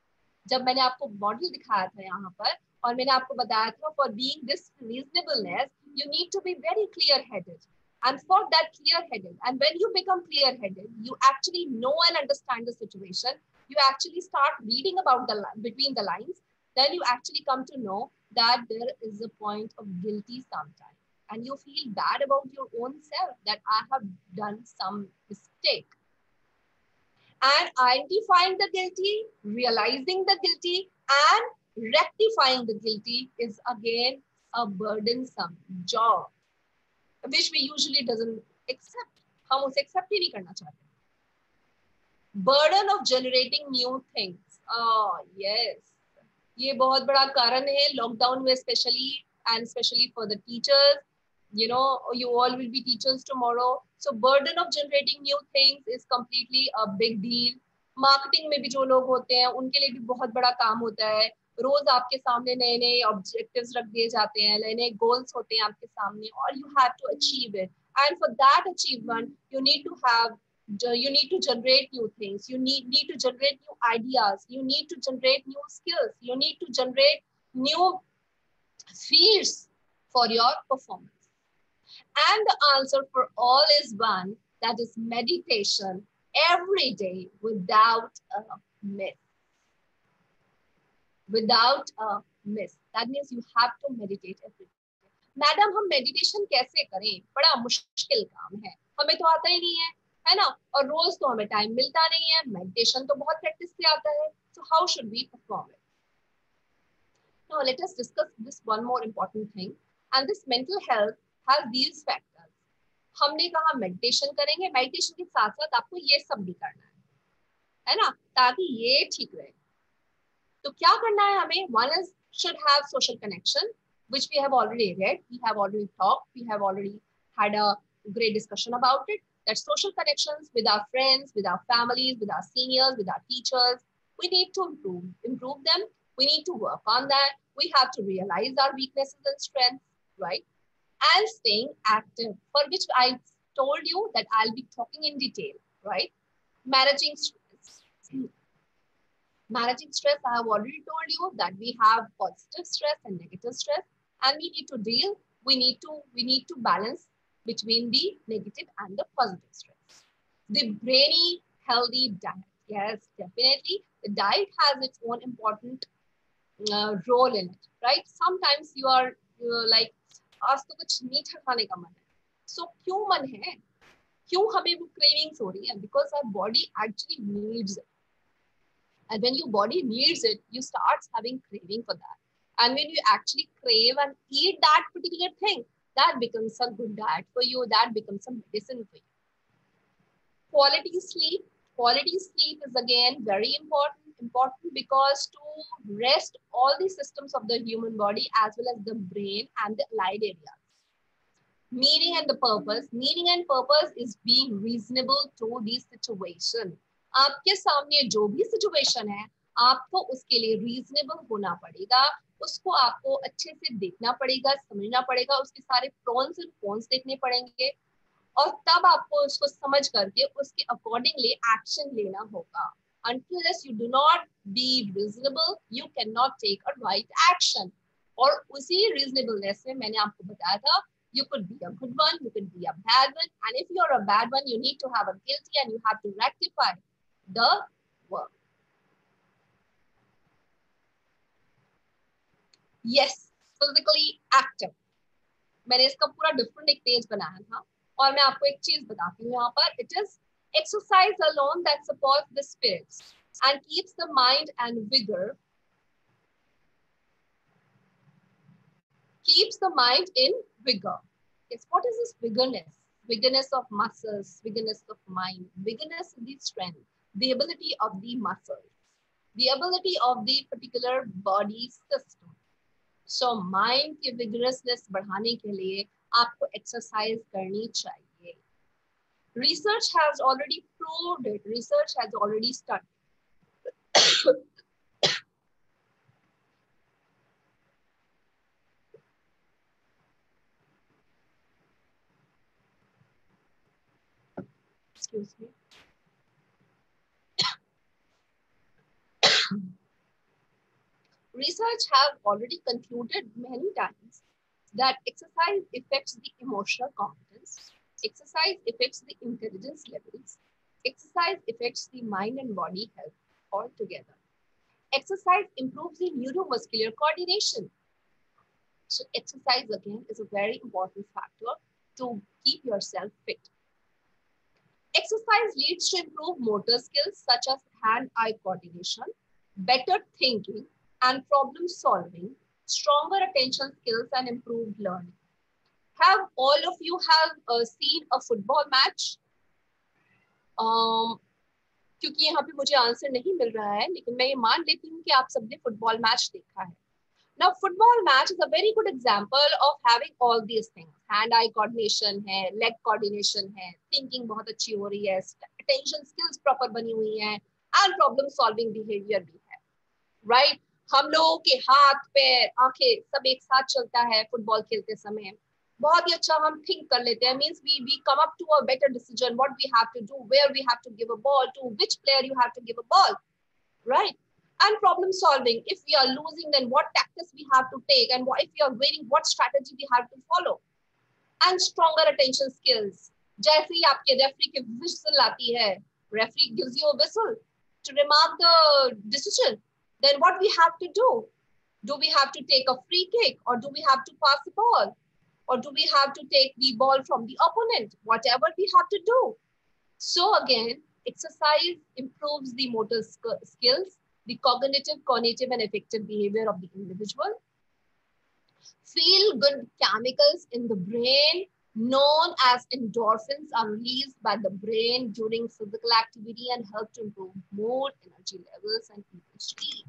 जब मैंने आपको मॉडल दिखाया था यहाँ पर और मैंने आपको बताया था for being this reasonableness you need to be very clear headed and for that clear headed and when you become clear headed you actually know and understand the situation you actually start reading about the between the lines then you actually come to know that there is a point of guilty sometimes and you feel bad about your own self that I have done some mistake. And identifying the guilty, realizing the guilty, and rectifying the guilty is again a burdensome job, which we usually doesn't accept. हम उसे accept ही नहीं करना चाहते. Burden of generating new things. Oh yes, ये बहुत बड़ा कारण है लॉकडाउन में specially and specially for the teachers you know, you all will be teachers tomorrow. So burden of generating new things is completely a big deal. Marketing में भी जो लोग होते हैं, उनके लिए भी बहुत बड़ा काम होता है। रोज आपके सामने नए नए ऑब्जेक्टिव्स रख दिए जाते हैं नए नए गोल्स होते हैं आपके सामने, और you have to achieve it and for that achievement you need to have you need to generate new things you need need to generate new ideas you need to generate new skills you need to generate new spheres for your performance and the answer for all is one that is meditation every day without a miss. Without a miss. That means you have to meditate every day. Madam हम meditation कैसे करें बड़ा मुश्किल काम है हमें तो आता ही नहीं है है ना? और रोज तो हमें टाइम मिलता नहीं है मेडिटेशन तो बहुत प्रैक्टिस से आता है so how should we perform it let us discuss this one more important thing and this mental health has these factors हमने कहा मेडिटेशन करेंगे मेडिटेशन के साथ साथ आपको ये सब भी करना है है ना? ताकि ये ठीक रहे। तो क्या करना है हमें? One is should have social connection which we have already read we have already talk we have already had a great discussion about it that social connections with our friends with our families with our seniors with our teachers we need to improve improve them we need to work on that we have to realize our weaknesses and strengths right and staying active, for which I told you that I'll be talking in detail, right? Managing stress. Managing stress, I have already told you that we have positive stress and negative stress, and we need to deal, we need to, we need to balance between the negative and the positive stress. The brainy, healthy diet. Yes, definitely. The diet has its own important uh, role in it, right? Sometimes you are uh, like आज तो कुछ मीठा खाने का मन है सो so, क्यों मन है क्यों हमें वो क्रेविंग्स हो रही है because our body actually needs it and when your body needs it you start having craving for that and when you actually crave and eat that particular thing that becomes a good diet for you that becomes a medicine for you quality sleep quality sleep is again very important important because to rest all the systems of the human body as well as the brain and the allied areas. meaning and the purpose meaning and purpose is being reasonable to the situation आपके सामने जो भी situation है आपको उसके लिए reasonable होना पड़ेगा उसको आपको अच्छे से देखना पड़ेगा समझना पड़ेगा उसके सारे प्रॉन्स एंड कॉन्स देखने पड़ेंगे और तब आपको उसको समझ करके उसके अकॉर्डिंगली एक्शन लेना होगा unless you do not be reasonable you cannot take a right action और उसी reasonableness में मैंने आपको बताया था you could be a good one you could be a bad one and if you're a bad one you need to have a guilty and you have to rectify the work yes physically active मैंने इसका पूरा different एक page बनाया था और मैं आपको एक चीज़ बताती हूँ यहाँ पर it is exercise alone that supports the spirits and keeps the mind and vigor keeps the mind in vigor yes what is this vigorness vigorness of muscles vigorness of mind vigorness in the strength the ability of the muscles the ability of the particular body system so mind के vigorousness बढ़ाने के लिए आपको exercise करनी चाहिए research has already proved it research has already studied excuse me research have already concluded many times that exercise affects the emotional competence, exercise affects the intelligence levels, exercise affects the mind and body health altogether. Exercise improves the neuromuscular coordination. So exercise again is a very important factor to keep yourself fit. Exercise leads to improved motor skills such as hand-eye coordination, better thinking, and problem solving, stronger attention skills and improved learning. Have all of you have uh, seen a football match? Um, क्योंकि यहाँ पे मुझे answer नहीं मिल रहा है लेकिन मैं ये मान लेती हूँ कि आप सबने फुटबॉल मैच देखा है Now, football match is a very good example of having all these things. Hand-eye coordination है, leg coordination है, thinking बहुत अच्छी हो रही है, attention skills proper बनी हुई है, and problem solving behavior भी है, right? हम लोगों के हाथ, पैर, आँखें सब एक साथ चलता है फुटबॉल खेलते समय। बहुत ही अच्छा हम थिंक कर लेते हैं। Means we we come up to a better decision what we have to do where we have to give a ball to which player you have to give a ball right and problem solving if we are losing then what tactics we have to take and if we are winning what strategy we have to follow and stronger attention skills जैसे ही आपके referee के whistle आती है referee gives you a whistle to remark the decision then what we have to do? Do we have to take a free kick or do we have to pass the ball? Or do we have to take the ball from the opponent? Whatever we have to do. So again, exercise improves the motor skills, the cognitive, cognitive and affective behavior of the individual. Feel good chemicals in the brain known as endorphins are released by the brain during physical activity and help to improve mood, energy levels, and speed.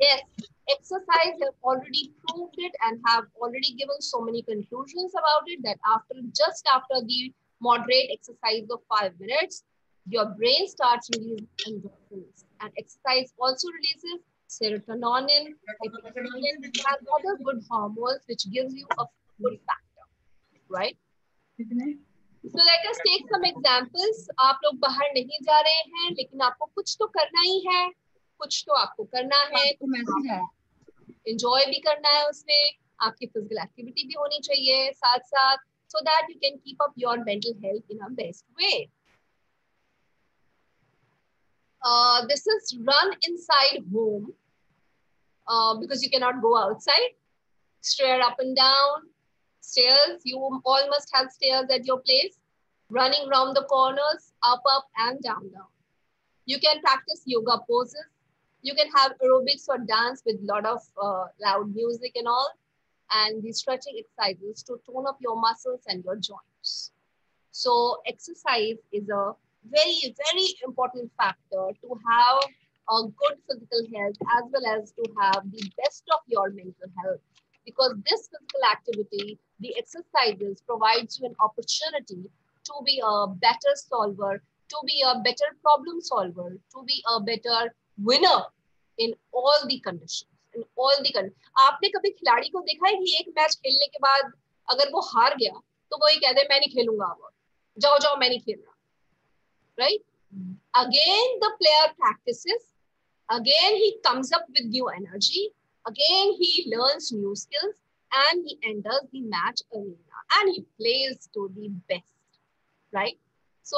Yes, exercise have already proved it and have already given so many conclusions about it that after just after the moderate exercise of five minutes, your brain starts releasing endorphins. And exercise also releases serotonin, and other good hormones, which gives you a good factor, right? So let us take some examples. आप लोग बाहर नहीं जा रहे हैं लेकिन आपको कुछ तो करना ही है। कुछ तो आपको करना है। इंजॉय भी करना है उसमें। आपकी फ़िज़िकल एक्टिविटी भी होनी चाहिए साथ साथ so that you can keep up your mental health in best way this is run inside home because you cannot go outside stair up and down stairs. You all must have stairs at your place. Running round the corners, up, up, and down, down. You can practice yoga poses. You can have aerobics or dance with a lot of uh, loud music and all. And the stretching exercises to tone up your muscles and your joints. So exercise is a very, very important factor to have a good physical health as well as to have the best of your mental health The because this physical activity, the exercises provides you an opportunity to be a better solver, to be a better problem solver, to be a better winner in all the conditions. In all the conditions. आपने कभी खिलाड़ी को देखा है कि एक match खेलने के बाद अगर वो हार गया तो वो ये कहते हैं मैं नहीं खेलूंगा अब जाओ जाओ मैं नहीं खेल रहा right again the player practices again he comes up with new energy again he learns new skills and he enters the match arena and he plays to the best right so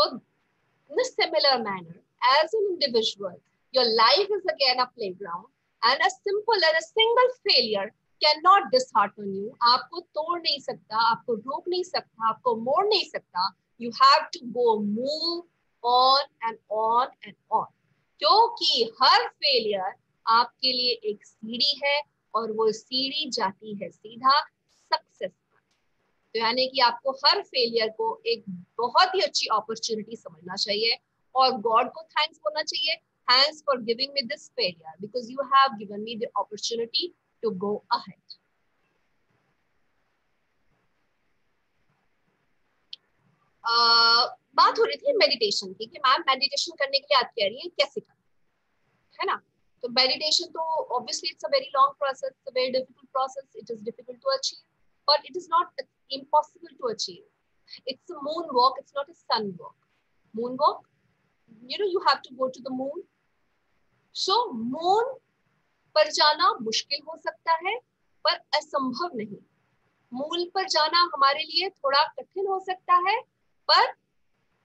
in a similar manner as an individual your life is again a playground and a simple and a single failure cannot dishearten you आपको तोड़ नहीं सकता आपको रोक नहीं सकता आपको मोड़ नहीं सकता you have to go move on and on and on क्योंकि हर फेलियर आपके लिए एक सीढ़ी है और वो सीढ़ी जाती है सीधा सक्सेस तो यानी कि आपको हर फेलियर को एक बहुत ही अच्छी अपॉर्चुनिटी समझना चाहिए और गॉड को थैंक्स बोलना चाहिए। Thanks for giving me this failure because you have given me the opportunity to go ahead बात हो रही थी मेडिटेशन की कि मैम मेडिटेशन करने के लिए आप कह रही है, कैसे कर है ना? तो मेडिटेशन तो obviously it's a very long process a very difficult process it is difficult to achieve but it is not impossible to achieve. It's a moon walk it's not a sun walk moon walk you know, you have to go to the moon. So, moon पर जाना मुश्किल हो सकता है, पर असंभव नहीं। मूल पर जाना हमारे लिए थोड़ा कठिन हो सकता है, पर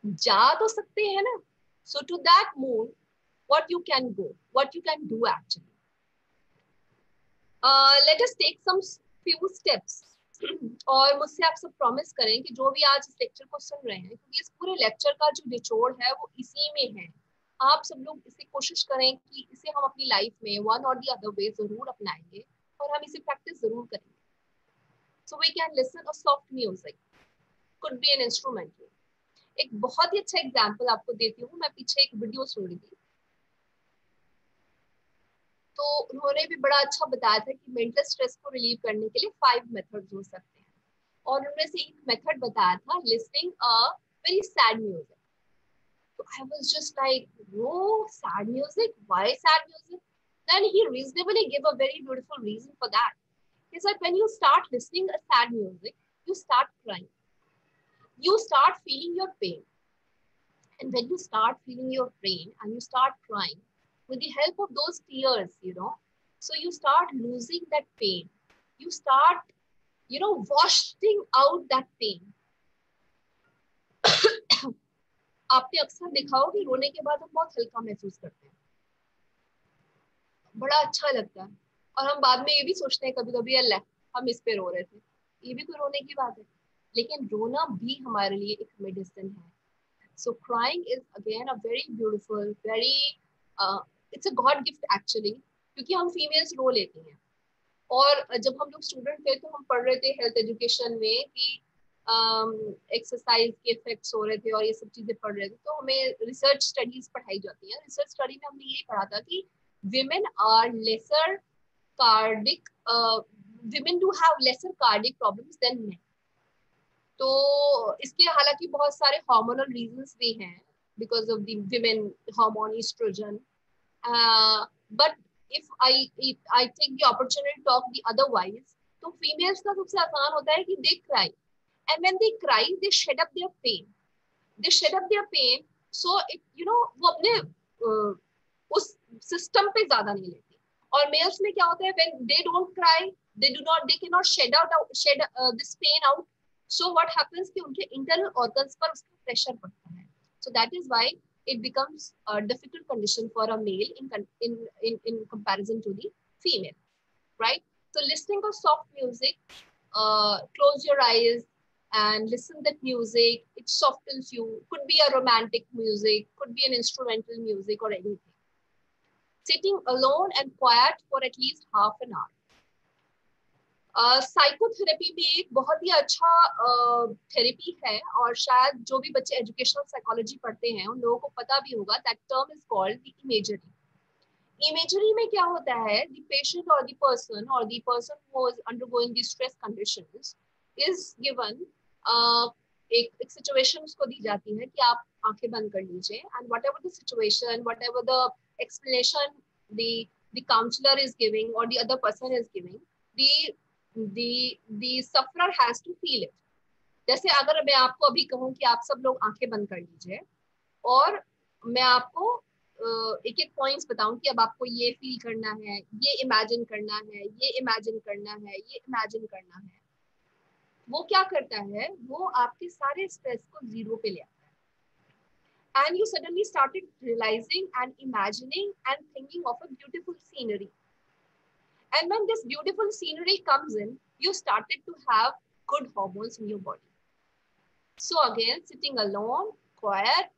जा तो सकते हैं ना। So to that moon what you can go what you can do actually. Uh, let us take some few steps. और मुझसे आप सब प्रॉमिस करें कि जो भी आज इस लेक्चर को सुन रहे हैं क्योंकि इस पूरे लेक्चर का जो निचोड़ है वो इसी में है। आप सब लोग इसे कोशिश करें कि इसे हम अपनी लाइफ में वन और दी अदर वे ज़रूर अपनाएँगे और हम इसे प्रैक्टिस ज़रूर करेंगे। So we can listen a soft music could be an instrumental एक बहुत ही अच्छा एग्ज़ाम्पल आपको देती हूँ। मैं पीछे एक वीडियो सुन रही थी। तो उन्होंने भी बड़ा अच्छा बताया था कि मेंटल स्ट्रेस को रिलीव करने के लिए फाइव मेथड हो सकते हैं। और उन्होंने से एक मेथड बताया था listening a very sad music तो आई वाज जस्ट लाइक वो sad music why sad music then he reasonably give a very beautiful reason for that he said when you start listening a sad music you start crying you start feeling your pain and when you start feeling your pain and you start crying with the help of those tears, you know, so you start losing that pain. You start, you know, washing out that pain. आपने अक्सर देखा हो कि रोने के बाद हम बहुत हल्का महसूस करते हैं। बड़ा अच्छा लगता है। और हम बाद में ये भी सोचते हैं कभी कभी अल्लाह हम इस पे रो रहे थे। ये भी कोई रोने की बात है। लेकिन रोना भी हमारे लिए एक मेडिसिन है। So crying is again a very beautiful very it's a god gift actually क्योंकि हम फीमेल्स रो लेती हैं। और जब हम लोग स्टूडेंट थे तो हम पढ़ रहे थे हेल्थ एजुकेशन में कि एक्सरसाइज um, के इफेक्ट्स हो रहे थे और ये सब चीज़ें पढ़ रहे थे। तो हमें रिसर्च स्टडीज़ पढ़ाई जाती हैं। रिसर्च स्टडी में हमने यही पढ़ा था कि women are lesser cardiac uh, do have lesser cardiac problems than men. तो इसके हालाँकि बहुत सारे हार्मोनल रीजंस भी हैं because of the women hormone but if I I take the opportunity talk the otherwise तो फीमेल्स का सबसे आसान होता है कि they cry and when they cry they shed up their pain they shed up their pain so it you know वो अपने uh, उस सिस्टम पे ज़्यादा नहीं लेती. और मेल्स में क्या होता है when they don't cry they do not they can not shed out shed this pain out so what happens कि उनके इंटरनल ऑर्गन्स पर उसका प्रेशर पड़ता है. So that is why it becomes a difficult condition for a male in in in, in comparison to the female right? So listening to soft music uh, close your eyes and listen that music. It softens you. Could be a romantic music could be an instrumental music or anything. Sitting alone and quiet for at least half an hour psychotherapy uh, भी एक बहुत ही अच्छा therapy uh, है और शायद जो भी बच्चे एजुकेशनल साइकोलॉजी पढ़ते हैं उन लोगों को पता भी होगा that term is called the imagery imagery में क्या होता है? द पेशेंट और द पर्सन और the person who is undergoing the stress conditions is given एक एक सिचुएशन उसको दी जाती है कि आप आँखें बंद कर लीजिए and whatever the situation whatever the explanation the counselor is giving or the other person is giving the the sufferer has to feel it. जैसे अगर मैं आपको अभी कहूँ कि आप सब लोग आँखें बंद कर लीजिए, और मैं आपको एक एक पॉइंट्स बताऊँ कि अब आपको ये फील करना है, ये इमेजिन करना है, ये इमेजिन करना है, ये इमेजिन करना है, वो क्या करता है? वो आपके सारे स्ट्रेस को ज़ीरो पे ले आता है। And you suddenly started realizing and imagining and thinking of a beautiful scenery. and when this beautiful scenery comes in you started to have good hormones in your body so again sitting alone quiet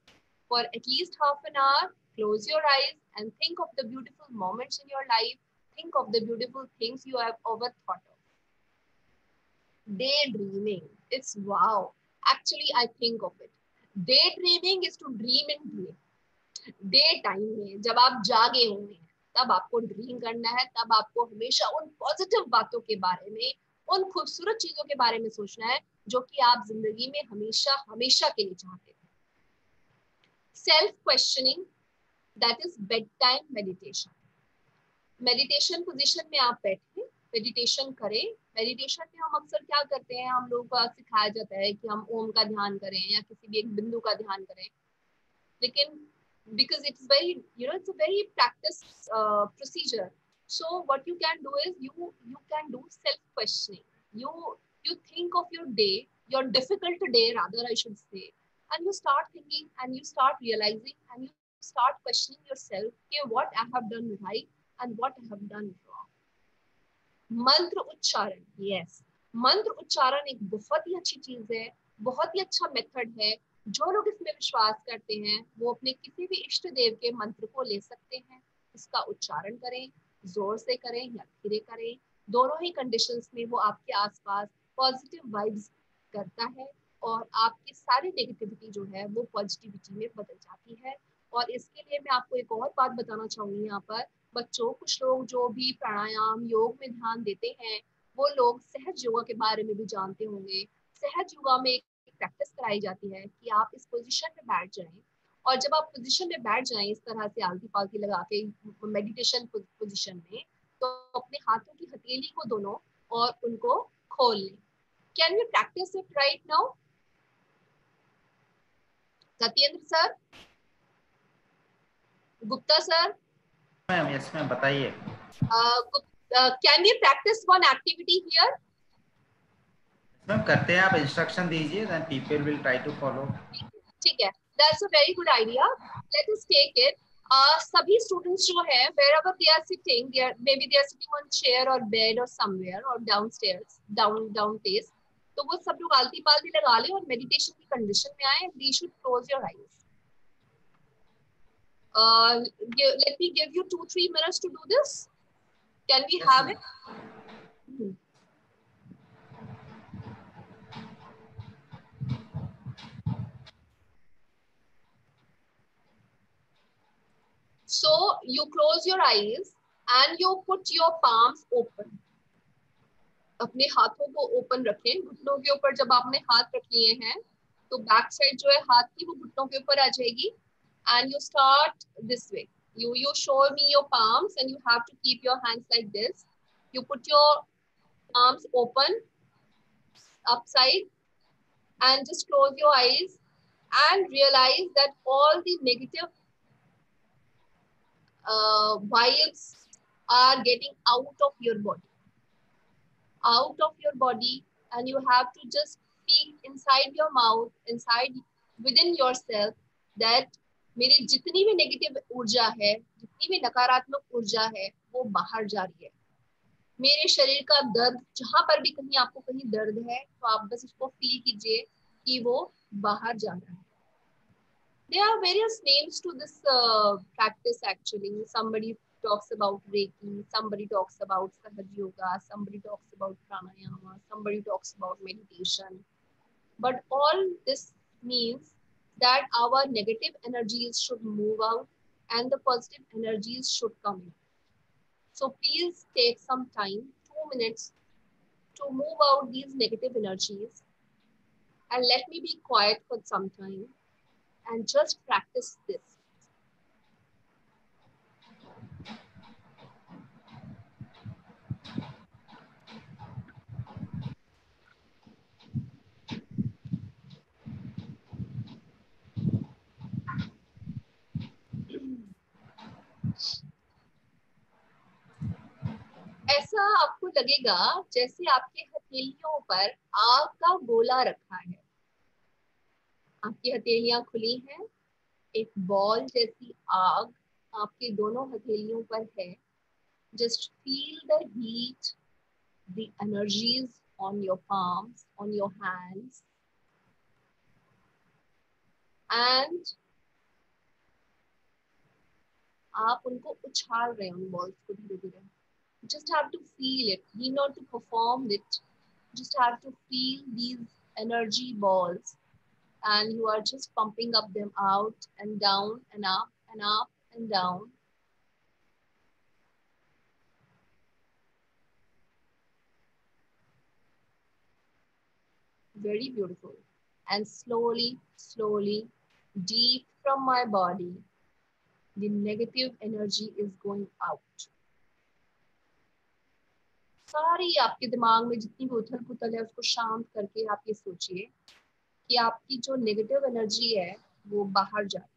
for at least half an hour close your eyes and think of the beautiful moments in your life think of the beautiful things you have ever thought of daydreaming. It's wow. Actually, I think of it. Daydreaming is to dream in day. Day time में जब आप जागे होंगे तब आपको dream करना है, तब आपको हमेशा उन पॉजिटिव बातों के बारे में, उन खूबसूरत चीज़ों के बारे में सोचना है, जो कि आप ज़िंदगी में हमेशा हमेशा के लिए चाहते थे self questioning that is bed time meditation meditation position में आप बैठे मेडिटेशन करें। मेडिटेशन में हम अक्सर क्या करते हैं, हम लोगों को सिखाया जाता है कि हम ओम का ध्यान करें या किसी भी एक बिंदु का ध्यान करें। लेकिन because it's very you know it's a very practice procedure so what you can do is you you can do self questioning you you think of your day your difficult day rather i should say and you start thinking and you start realizing and you start questioning yourself okay what i have done right and what i have done wrong मंत्र उच्चारण yes मंत्र उच्चारण एक बहुत ही अच्छी चीज है बहुत ही अच्छा मेथड है जो लोग इसमें विश्वास करते हैं, वो अपने किसी भी इष्ट देव के मंत्र को ले सकते हैं। इसका उच्चारण करें, ज़ोर से करें या धीरे करें। दोनों ही कंडीशंस में वो आपके आसपास पॉजिटिव वाइब्स करता है और आपकी सारी नेगेटिविटी जो है, वो पॉजिटिविटी में बदल जाती है। और इसके लिए मैं आपको एक और बात बताना चाहूँगी यहाँ पर। बच्चों, कुछ लोग जो भी प्राणायाम, योग में ध्यान देते हैं, वो लोग सहज योगा के बारे में भी जानते होंगे। सहज योगा में एक प्रैक्टिस कराई जाती है कि आप इस पोजीशन में बैठ जाएँ और जब आप पोजीशन में बैठ जाएँ इस तरह से आलती पालती लगा के मेडिटेशन पोजीशन में तो अपने हाथों की हथेली को दोनों और उनको खोल लें। Can you practise it right now Satyendra sir? Gupta sir? Ma'am yes ma'am बताइए। Can you practise one activity here ma'am करते हैं आप इंस्ट्रक्शन दीजिए then people will try to follow ठीक है that's a very good idea let us take it सभी students जो है wherever they are sitting they are maybe they are sitting on chair or bed or somewhere or downstairs down down place तो वो सब लोग आलती पालती लगा ले और मेडिटेशन की कंडीशन में आए we should close your eyes Uh, let me give you two, three minutes to do this. Can we yes, have it? so, you close your eyes and you put your palms open. अपने हाथों को open रखें। घुटनों के ऊपर जब आपने हाथ रख लिए हैं तो बैक साइड जो है हाथ की, वो घुटनों के ऊपर आ जाएगी। And you start this way you you show me your palms and you have to keep your hands like this you put your palms open upside and just close your eyes and realise that all the negative uh, vibes are getting out of your body. Out of your body and you have to just speak inside your mouth, inside within yourself that मेरी जितनी भी negative ऊर्जा है जितनी भी नकारात्मक ऊर्जा है वो बाहर जा रही है मेरे शरीर का दर्द जहाँ पर भी कहीं आपको कहीं दर्द है तो आप बस उसको फील कीजिए कि वो बाहर जा रहा है there are various names to this uh, practice actually. Somebody talks about reiki somebody talks about sahaj yoga somebody talks about pranayama somebody talks about meditation. But all this means that our negative energies should move out and the positive energies should come in. So please take some time, two minutes, to move out these negative energies and let me be quiet for some time and just practice this. ऐसा आपको लगेगा जैसे आपके हथेलियों पर आग का गोला रखा है आपकी हथेलियाँ खुली हैं। एक बॉल जैसी आग आपके दोनों हथेलियों पर है। Just feel the heat the energies on your palms on your hands and आप उनको उछाल रहे हैं उन बॉल्स को धीरे धीरे just have to feel it. Need not to perform it. Just have to feel these energy balls. And you are just pumping up them out and down and up and up and down very beautiful and slowly slowly deep from my body the negative energy is going out सारी आपके दिमाग में जितनी भी उथल पुथल है उसको शांत करके आप ये सोचिए कि आपकी जो नेगेटिव एनर्जी है वो बाहर जा रही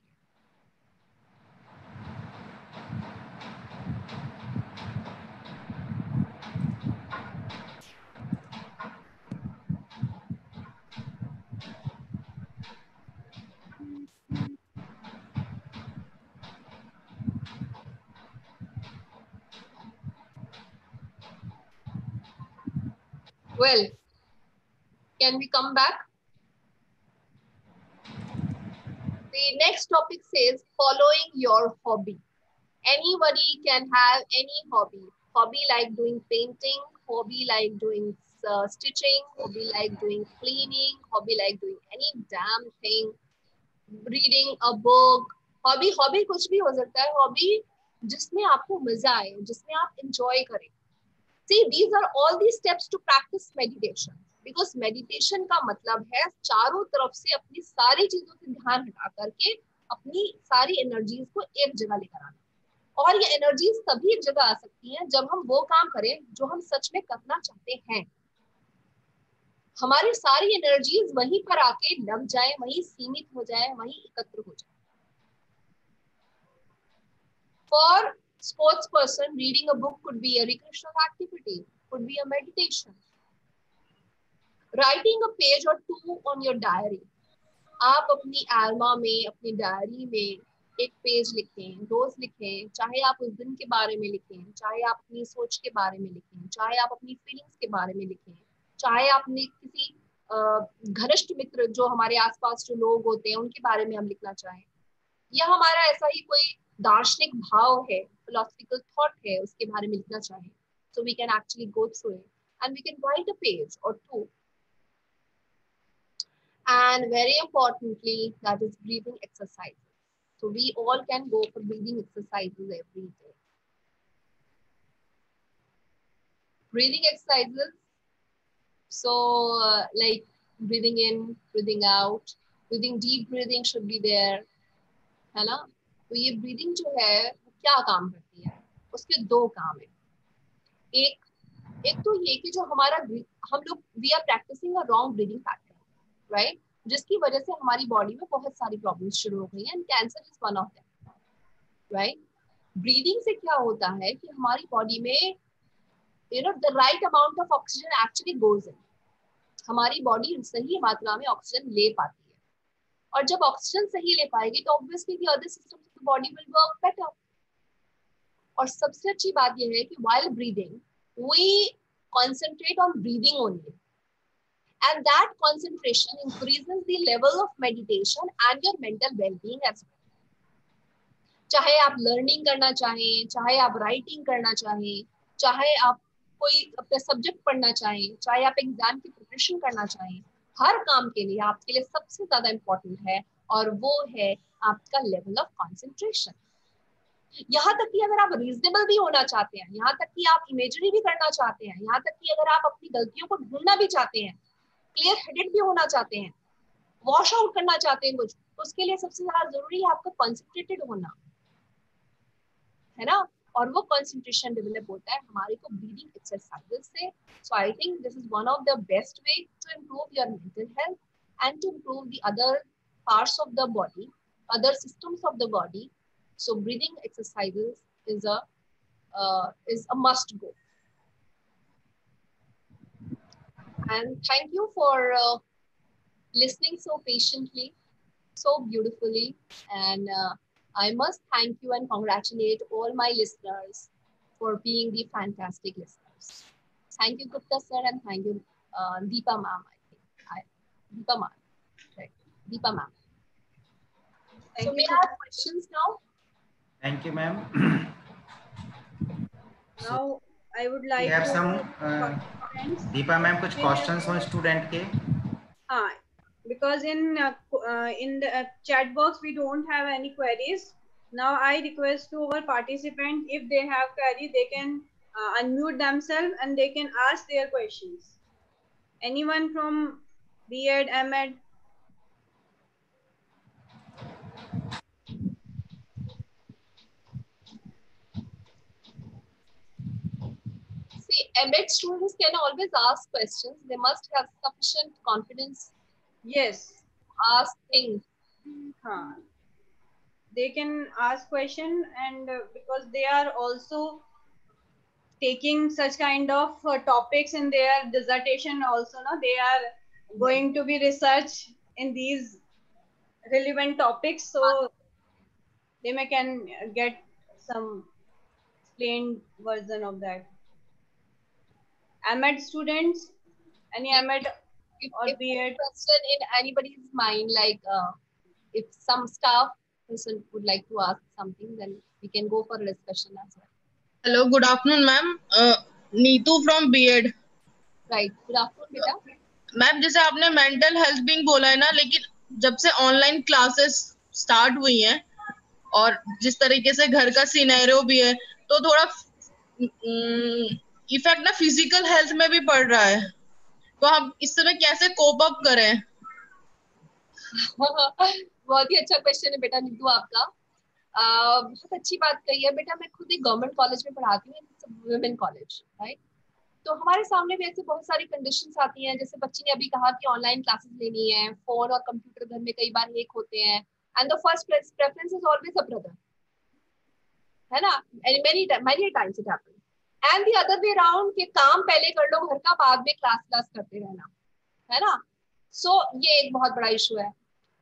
Well, can we come back? The next topic says following your hobby. Anybody can have any hobby. Hobby like doing painting, hobby like doing uh, stitching, hobby like doing cleaning, hobby like doing any damn thing, reading a book. Hobby, hobby कुछ भी हो सकता है. Hobby जिसमें आपको मजा आए, जिसमें आप enjoy करें. See, these are all these steps to practice meditation. Because meditation का मतलब है चारों तरफ़ से अपनी सारी चीज़ों से ध्यान हटा करके अपनी सारी एनर्जीज को एक जगह लेकर आना और ये एनर्जीज तभी एक जगह आ सकती हैं जब हम वो काम करें जो हम सच में करना चाहते हैं हमारी सारी एनर्जीज वहीं पर आके लग जाए वहीं सीमित हो जाए वहीं एकत्र हो जाए for sports person reading a book could be a recreational activity, could be a meditation. Writing a page or two on your diary. आप अपनी एल्मा में, अपनी डायरी में एक पेज लिखें, रोज लिखें, चाहे आप उस दिन के बारे में लिखें, चाहे आप अपनी सोच के बारे में लिखें, चाहे आप अपनी फीलिंग्स के बारे में लिखें, चाहे आपने किसी घनिष्ठ मित्र जो हमारे आसपास जो लोग होते हैं, उनके बारे में हम लिखना चाहें या हमारा ऐसा ही कोई दार्शनिक भाव है, philosophical thought है, उसके बारे में लिखना चाहें so we can actually go through it and we can write a page or two and very importantly that is breathing exercises so we all can go for breathing exercises every day breathing exercises so uh, like breathing in breathing out breathing deep breathing should be there है ना तो ये breathing जो है क्या काम करती है उसके दो काम है एक एक तो ये कि जो हमारा हम लोग we are practising a wrong breathing pattern right जिसकी वजह से हमारी बॉडी में बहुत सारी प्रॉब्लम्स शुरू हो गई हैं and cancer is one of them right breathing से क्या होता है कि हमारी बॉडी में you know the right amount of oxygen actually goes in हमारी बॉडी सही मात्रा में ऑक्सीजन ले पाती है। और जब ऑक्सीजन सही ले पाएगी तो obviously other systems of the body will work better और सबसे अच्छी बात यह है कि while breathing we concentrate on breathing only. And that concentration increases the level of meditation and your mental well-being as well. चाहे आप लर्निंग करना चाहें, चाहे आप राइटिंग करना चाहें, चाहे आप कोई अपना सब्जेक्ट पढ़ना चाहें, चाहे आप एग्ज़ाम की प्रिपरेशन करना चाहें, हर काम के लिए आपके लिए सबसे ज़्यादा इम्पोर्टेंट है और वो है आपका लेवल ऑफ़ कॉन्सेंट्रेशन यहाँ तक कि अगर आप रीजनेबल भी होना चाहते हैं, यहाँ तक कि आप इमेजरी भी करना चाहते हैं, यहाँ तक कि अगर आप अपनी गलतियों को ढूंढना भी चाहते हैं क्लियर हेडेड भी होना चाहते हैं। वॉश आउट करना चाहते हैं कुछ। तो उसके लिए सबसे ज़्यादा ज़रूरी है आपका कॉन्सेंट्रेटेड होना। है ना? और वो कॉन्सेंट्रेशन डेवलप होता है हमारे को ब्रीदिंग एक्सरसाइजेस से। So I think this is one of the best way to improve your mental health and to improve the other of the body other systems of the body. So breathing exercises is a uh, is a must go. And thank you for uh, listening so patiently so beautifully and uh, I must thank you and congratulate all my listeners for being the fantastic listeners. Thank you, Gupta sir, and thank you, uh, Deepa ma'am. I think I, Deepa ma'am, right? Deepa ma'am. So we have questions now. Thank you, ma'am. now I would like we have to some uh, Deepa ma'am कुछ questions हो student के हाँ because in uh, uh, in the uh, chat box we don't have any queries now i request to our participant if they have query they can uh, unmute themselves and they can ask their questions anyone from B.Ed, M.Ed? M.Ed students can always ask questions. They must have sufficient confidence Yes. Ask things. Huh. They can ask question and uh, because they are also taking such kind of uh, topics in their dissertation also, no? They are going to be research in these relevant topics. So they may can get some explained version of that. AMED students, any AMED if, or if B.Ed. question in anybody's mind, like uh, if some staff person would like to ask something, then we can go for a discussion as well. Hello, good afternoon, ma'am. Uh, Neetu from BEd right good afternoon बेटा ma'am जैसे आपने mental health Bing बोला है ना लेकिन जब से online classes start हुई हैं और जिस तरीके से घर का सिनेरियो भी है तो थोड़ा इफ़ेक्ट ना फ़िज़िकल हेल्थ में भी पड़ रहा है। तो हम इस समय कैसे कोप अप करें? बहुत ही अच्छा क्वेश्चन है बेटा निधु आपका। बहुत अच्छी बात कही है। बेटा, मैं खुद एक गवर्नमेंट कॉलेज में पढ़ाती हूँ वुमेन कॉलेज राइट तो हमारे सामने भी ऐसे बहुत सारी कंडीशंस आती हैं। जैसे बच्ची ने अभी कहा कि ऑनलाइन क्लासेस लेनी है फ़ोन और कंप्यूटर घर में कई बार हेक होते हैं। And the first preference is always a brother है ना? Many many times it happens and the other way round के काम पहले कर लो घर का बाद में क्लास क्लास करते रहना है ना? सो so, ये एक बहुत बड़ा इशू है।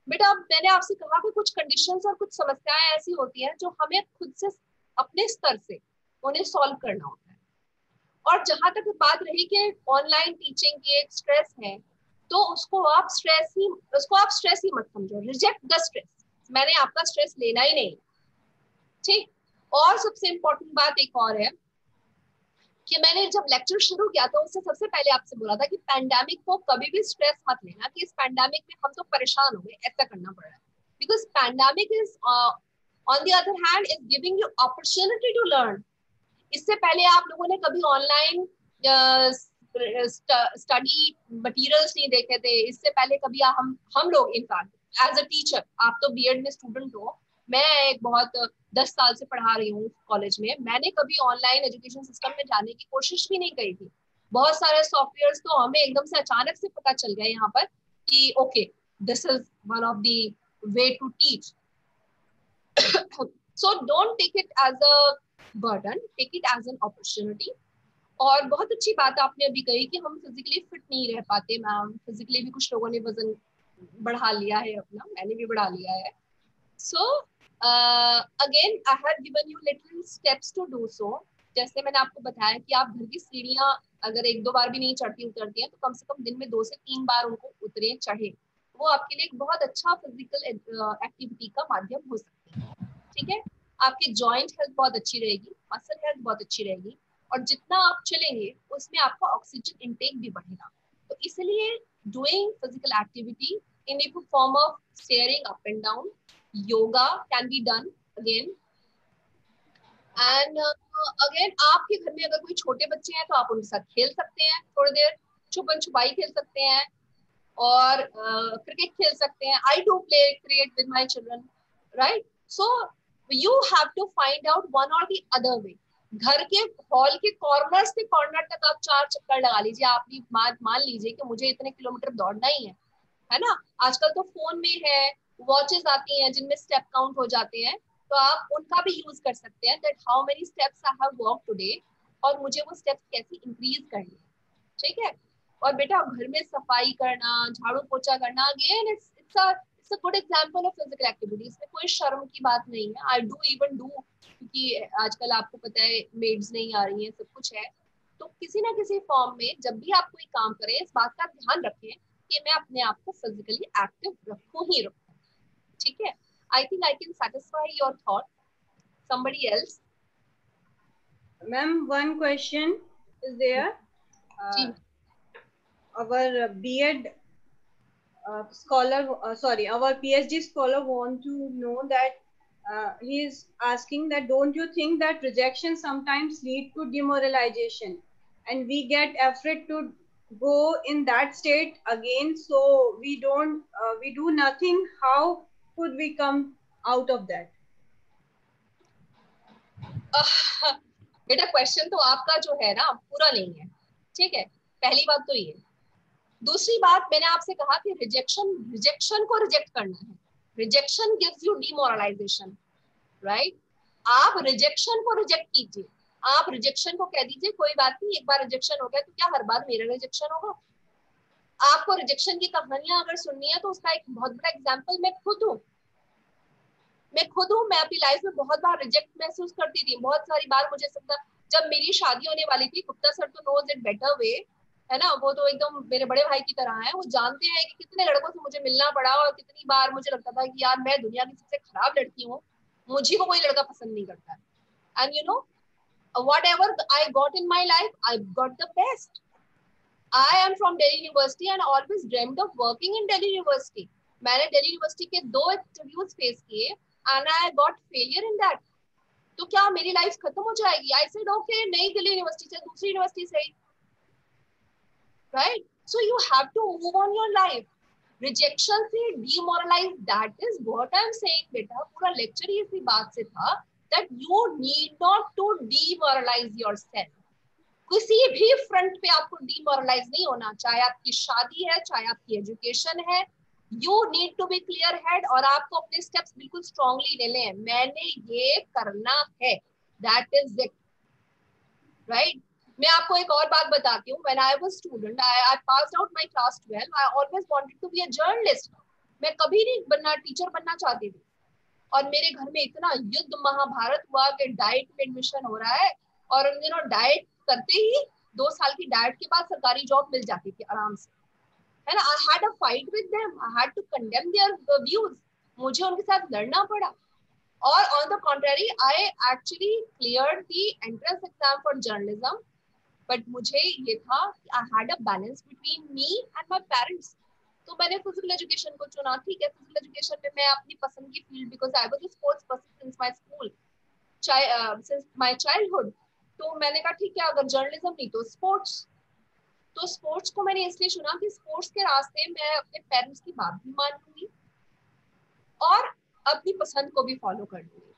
बेटा मैंने आपसे कहा कि कुछ कंडीशंस और कुछ समस्याएँ ऐसी होती हैं जो हमें खुद से अपने स्तर से उन्हें सॉल्व करना होता है। और जहाँ तक बात रही कि ऑनलाइन टीचिंग की एक स्ट्रेस है तो उसको आप स्ट्रेस ही उसको आप स्ट्रेस ही मत समझो। रिजेक्ट द स्ट्रेस मैंने आपका स्ट्रेस लेना ही नहीं। ठीक? और सबसे इम्पोर्टेंट बात एक और है कि मैंने जब लेक्चर शुरू किया था उससे सबसे पहले आपसे बोला था कि पैंडेमिक को कभी भी स्ट्रेस मत लेना कि इस पैंडेमिक में हम तो परेशान हो गए, ऐसा करना पड़। रहा है because pandemic is on the other hand is giving you opportunity to learn इससे पहले आप लोगों ने कभी ऑनलाइन स्टडी मटेरियल्स नहीं देखे थे। इससे पहले कभी हम हम लोग इनफैक्ट एज अ टीचर आप तो बी में स्टूडेंट हो मैं एक बहुत दस साल से पढ़ा रही हूँ कॉलेज में। मैंने कभी ऑनलाइन एजुकेशन सिस्टम में जाने की कोशिश भी नहीं करी थी। बहुत सारे सॉफ्टवेयर तो हमें एकदम से अचानक से पता चल गया यहाँ पर कि okay this is one of the way to teach so don't take it as a burden take it as an opportunity और बहुत अच्छी बात आपने अभी कही कि हम फिजिकली फिट नहीं रह पाते मैम फिजिकली भी कुछ लोगों ने वज़न बढ़ा लिया है अपना मैंने भी बढ़ा लिया है। सो so, uh, again I had given you little steps to do so. जैसे मैंने आपको बताया कि आप घर की सीढ़ियाँ अगर एक दो बार भी नहीं चढ़ती उतरती हैं तो कम से कम दिन में दो से तीन बार उनको उतरे चढ़े। वो आपके लिए एक बहुत अच्छा फ़िज़िकल एक्टिविटी का माध्यम हो सकती है। ठीक है? आपकी जॉइंट हेल्थ बहुत अच्छी रहेगी मसल हेल्थ बहुत अच्छी रहेगी और जितना आप चलेंगे उसमें आपका ऑक्सीजन इनटेक भी बढ़ेगा। तो इसलिए doing physical activity in form of steering up and down yoga can be done again. And again uh, आपके घर में अगर कोई छोटे बच्चे हैं तो आप उनके साथ खेल सकते हैं थोड़ी देर छुपन छुपाई खेल सकते हैं और क्रिकेट uh, खेल सकते हैं। I do play cricket with my children right so you have to find out one or the other वे घर के हॉल के कॉर्नर से कॉर्नर तक आप चार चक्कर लगा लीजिए। आप मान मान लीजिए कि मुझे इतने किलोमीटर दौड़ना ही है। है ना? आजकल तो फ़ोन में है। वॉचेस आती हैं, जिनमें स्टेप काउंट हो जाते हैं तो आप उनका भी यूज़ कर सकते हैं that how many steps I have walk today और मुझे वो स्टेप्स कैसे इंक्रीज करने ठीक है? और बेटा, घर में सफ़ाई करना, झाड़ू पोछा करना again it's it's a it's a good example of physical activity इसमें कोई शर्म की बात नहीं है। आई डू इवन डू क्योंकि आजकल आपको पता है मेड्स नहीं आ रही हैं, सब कुछ है। तो किसी ना किसी फॉर्म में जब भी आप कोई काम करें, इस बात का ध्यान रखें कि मैं अपने आप को फिजिकली एक्टिव रखूँ ही रखूँ। ठीक है I think I can satisfy your thought. Somebody else? Ma'am, one question is there. Uh, our B.Ed uh, scholar, uh, sorry, our PhD scholar want to know that uh, he is asking that don't you think that rejection sometimes lead to demoralization and we get afraid to go in that state again so we don't uh, we do nothing how could we come out of that? बेटा question तो आपका जो है ना पूरा नहीं है। ठीक है? पहली बात तो ये। दूसरी बात मैंने आपसे कहा कि रिजेक्शन रिजेक्शन को रिजेक्ट करना है। Rejection gives you demoralization right आप रिजेक्शन को रिजेक्ट कीजिए। आप रिजेक्शन को कह दीजिए, कोई बात नहीं, एक बार रिजेक्शन हो गया तो क्या हर बार मेरा रिजेक्शन होगा? आपको रिजेक्शन की कहानियाँ अगर सुननी है तो उसका एक बहुत बड़ा एग्ज़ाम्पल मैं खुद हूँ। मैं खुद हूँ, मैं अपनी लाइफ में बहुत बार रिजेक्ट महसूस करती थी। बहुत सारी बार मुझे सकता जब मेरी शादी होने वाली थी, गुप्ता सर तो नोज़ इट बेटर वे है ना? वो तो एकदम मेरे बड़े भाई की तरह है। वो जानते हैं कि कितने लड़कों से मुझे मिलना पड़ा और कितनी बार मुझे लगता था कि यार, मैं दुनिया की सबसे खराब लड़की हूँ। मुझे को कोई लड़का पसंद नहीं करता। And you know whatever I got in my life I got the best I am from Delhi university and always dreamed of working in Delhi university मैंने डेली यूनिवर्सिटी के दो इंटरव्यूज़ फेस किए and I got failure in that तो क्या मेरी life खत्म हो जाएगी? आई सेड ओके नई दिल्ली यूनिवर्सिटी से दूसरी यूनिवर्सिटी से right so you have to move on your life rejection से demoralize that is what I am saying बेटा। पूरा लेक्चर ही इसी बात से था that you need not to demoralize yourself किसी भी फ्रंट पे आपको डीमोरलाइज नहीं होना। चाहे आपकी शादी है, चाहे आपकी एजुकेशन है you need to be clear head और आपको अपने स्टेप्स बिल्कुल स्ट्रांगली ले लें। मैंने ये करना है। दैट इज़ इट राइट मैं आपको एक और बात बताती हूँ। When I was student I I passed out my class 12 I always wanted to be a journalist मैं कभी नहीं बनना टीचर बनना चाहती थी। और मेरे घर में इतना युद्ध महाभारत हुआ कि डाइट में एडमिशन हो रहा है। और उन दिनों डाइट करते ही दो साल की डाइट के बाद सरकारी जॉब मिल जाती थी आराम से। है ना? I had a fight with them I had to condemn their views मुझे उनके साथ लड़ना पड़ा। और on the contrary I actually clear the entrance exam for journalism but मुझे ये था I had a balance between me and my parents तो मैंने फ़िज़िकल एजुकेशन को चुना। ठीक है फ़िज़िकल एजुकेशन में मैं अपनी पसंद की field because I was sports person since my school since my childhood तो मैंने कहा ठीक है अगर जर्नलिज्म नहीं तो स्पोर्ट्स तो स्पोर्ट्स को मैंने इसलिए चुना कि स्पोर्ट्स के रास्ते मैं अपने पेरेंट्स की बात भी मान लूँगी और अपनी पसंद को भी फॉलो कर लूँगी।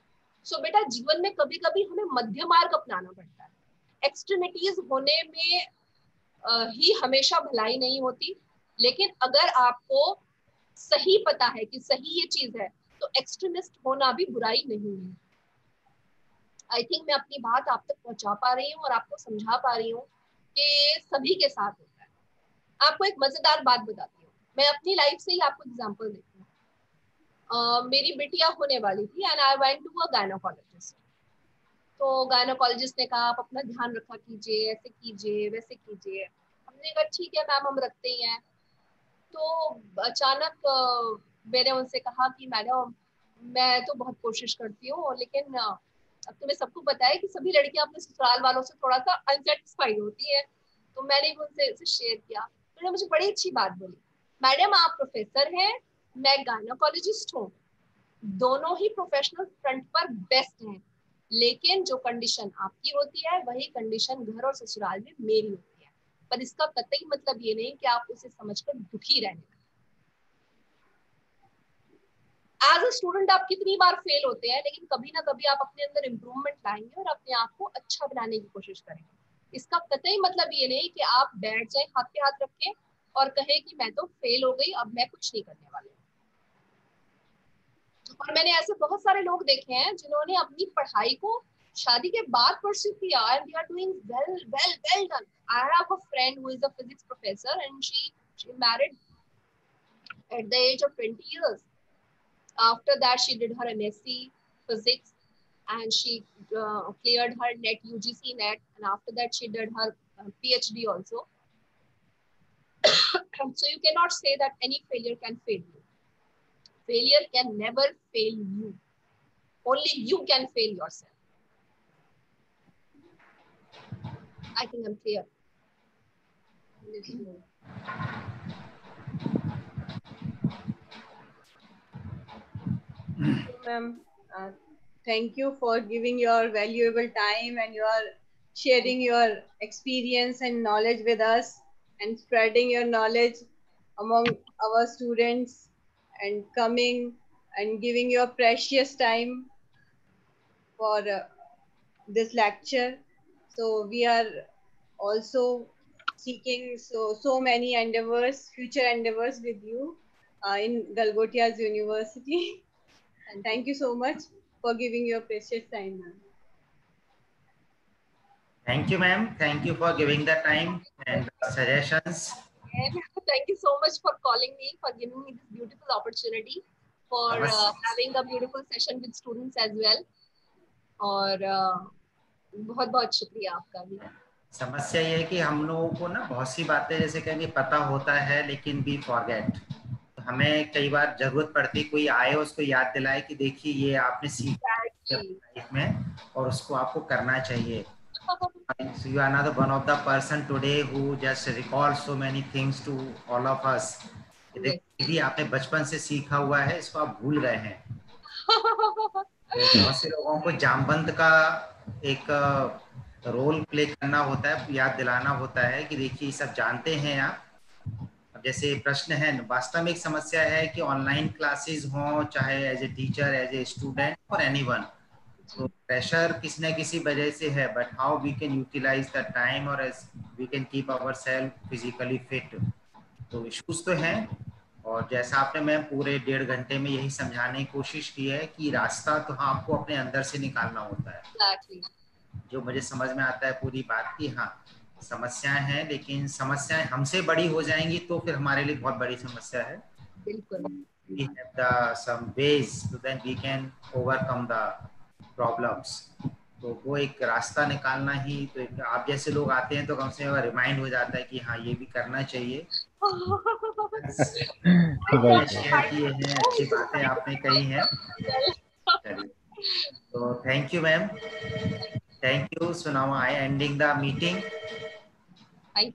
सो so, बेटा जीवन में कभी कभी हमें मध्य मार्ग अपनाना पड़ता है। एक्सट्रीमिटीज होने में ही हमेशा भलाई नहीं होती। लेकिन अगर आपको सही पता है कि सही ये चीज़ है तो एक्सट्रीमिस्ट होना भी बुराई नहीं है। आई थिंक मैं अपनी बात आप तक पहुँचा पा रही हूँ और आपको समझा पा रही हूँ कि सभी के साथ होता है। आपको एक मज़ेदार बात बताती हूँ। मैं अपनी लाइफ से ही आपको एग्ज़ाम्पल देती हूँ। uh, मेरी बेटिया होने वाली थी and I went to a gynaecologist तो गायनोकोलॉजिस्ट ने कहा आप अपना ध्यान रखा कीजिए ऐसे कीजिए वैसे कीजिए। हमने कहा ठीक है मैम हम रखते ही हैं। तो अचानक मैंने उनसे कहा कि मैडम मैं तो बहुत कोशिश करती हूँ लेकिन अब तुम्हें सबको पता है कि सभी लड़कियाँ अपने ससुराल वालों से थोड़ा सा अनसेटिस्फाइड होती है तो मैंने भी उनसे शेयर किया। उन्होंने मुझे बड़ी अच्छी बात बोली, मैडम, आप प्रोफेसर हैं, मैं गायनोकोलॉजिस्ट हूँ। दोनों ही प्रोफेशनल फ्रंट पर बेस्ट हैं, लेकिन जो कंडीशन आपकी होती है, वही कंडीशन घर और ससुराल में मेरी होती है। पर इसका कतई मतलब ये नहीं कि आप उसे समझकर दुखी रहने एज अ स्टूडेंट आप कितनी बार फेल होते हैं, लेकिन कभी ना कभी आप अपने अंदर इम्प्रूवमेंट लाएँगे और अपने आप को अच्छा बनाने की कोशिश करेंगे। इसका कतई मतलब ये नहीं कि आप बैठ जाए, हाथ पे हाथ रखें और कहे कि मैं तो फेल हो गई, अब मैं कुछ नहीं करने वाली और मैंने ऐसे बहुत सारे लोग देखे हैं जिन्होंने अपनी पढ़ाई को शादी के बाद परस्यू किया and they are doing well well well done I have a friend who is a physics professor and she she married at the age of 20 years. After that she did her msc physics and she uh, cleared her net ugc net. And after that she did her uh, phd also. So you cannot say that any failure can fail you. Failure can never fail you. Only you can fail yourself. I think i'm clear Uh, thank you for giving your valuable time and your sharing your experience and knowledge with us and spreading your knowledge among our students and coming and giving your precious time for uh, this lecture. So we are also seeking so so many endeavors, future endeavors with you uh, in Galgotia's University. And thank you so much for giving your precious time, ma'am. Thank you, ma'am. Thank you for giving the time and suggestions. And thank you so much for calling me, for giving me this beautiful opportunity, for uh, having a beautiful session with students as well. और uh, बहुत बहुत शुक्रिया आपका भी समस्या ये है कि हम लोगों को ना बहुत सी बातें जैसे कहेंगे पता होता है लेकिन वी फॉरगेट हमें कई बार ज़रूरत पड़ती कोई आए उसको याद दिलाए कि देखिए ये आपने सीखा लाइफ में और उसको आपको करना चाहिए। So you are another one of the person today who just recall so many things to all of us. यदि आपने बचपन से सीखा हुआ है इसको आप भूल गए हैं। बहुत से लोगों को जामबंद का एक रोल प्ले करना होता है याद दिलाना होता है कि देखिए सब जानते हैं आप। जैसे प्रश्न है वास्तव में एक समस्या है कि ऑनलाइन क्लासेस हो चाहे as a teacher as a student और एनीवन तो प्रेशर किसी न किसी वजह से है but how we can utilize the time और we can keep our self physically fit तो इश्यूज़ तो हैं और जैसा आपने मैम पूरे डेढ़ घंटे में यही समझाने की कोशिश की है कि रास्ता तो हाँ आपको अपने अंदर से निकालना होता है। जो मुझे समझ में आता है पूरी बात की हाँ। समस्याएँ हैं लेकिन समस्याएँ हमसे बड़ी हो जाएँगी तो फिर हमारे लिए बहुत बड़ी समस्या है। बिल्कुल। We have the some ways so then we can overcome the problems. तो वो एक रास्ता निकालना ही तो आप जैसे लोग आते हैं तो कम से कम रिमाइंड हो जाता है कि हाँ ये भी करना चाहिए। शेयर किए हैं अच्छी बातें आपने कही हैं। तो thank you ma'am thank you now I ending the meeting.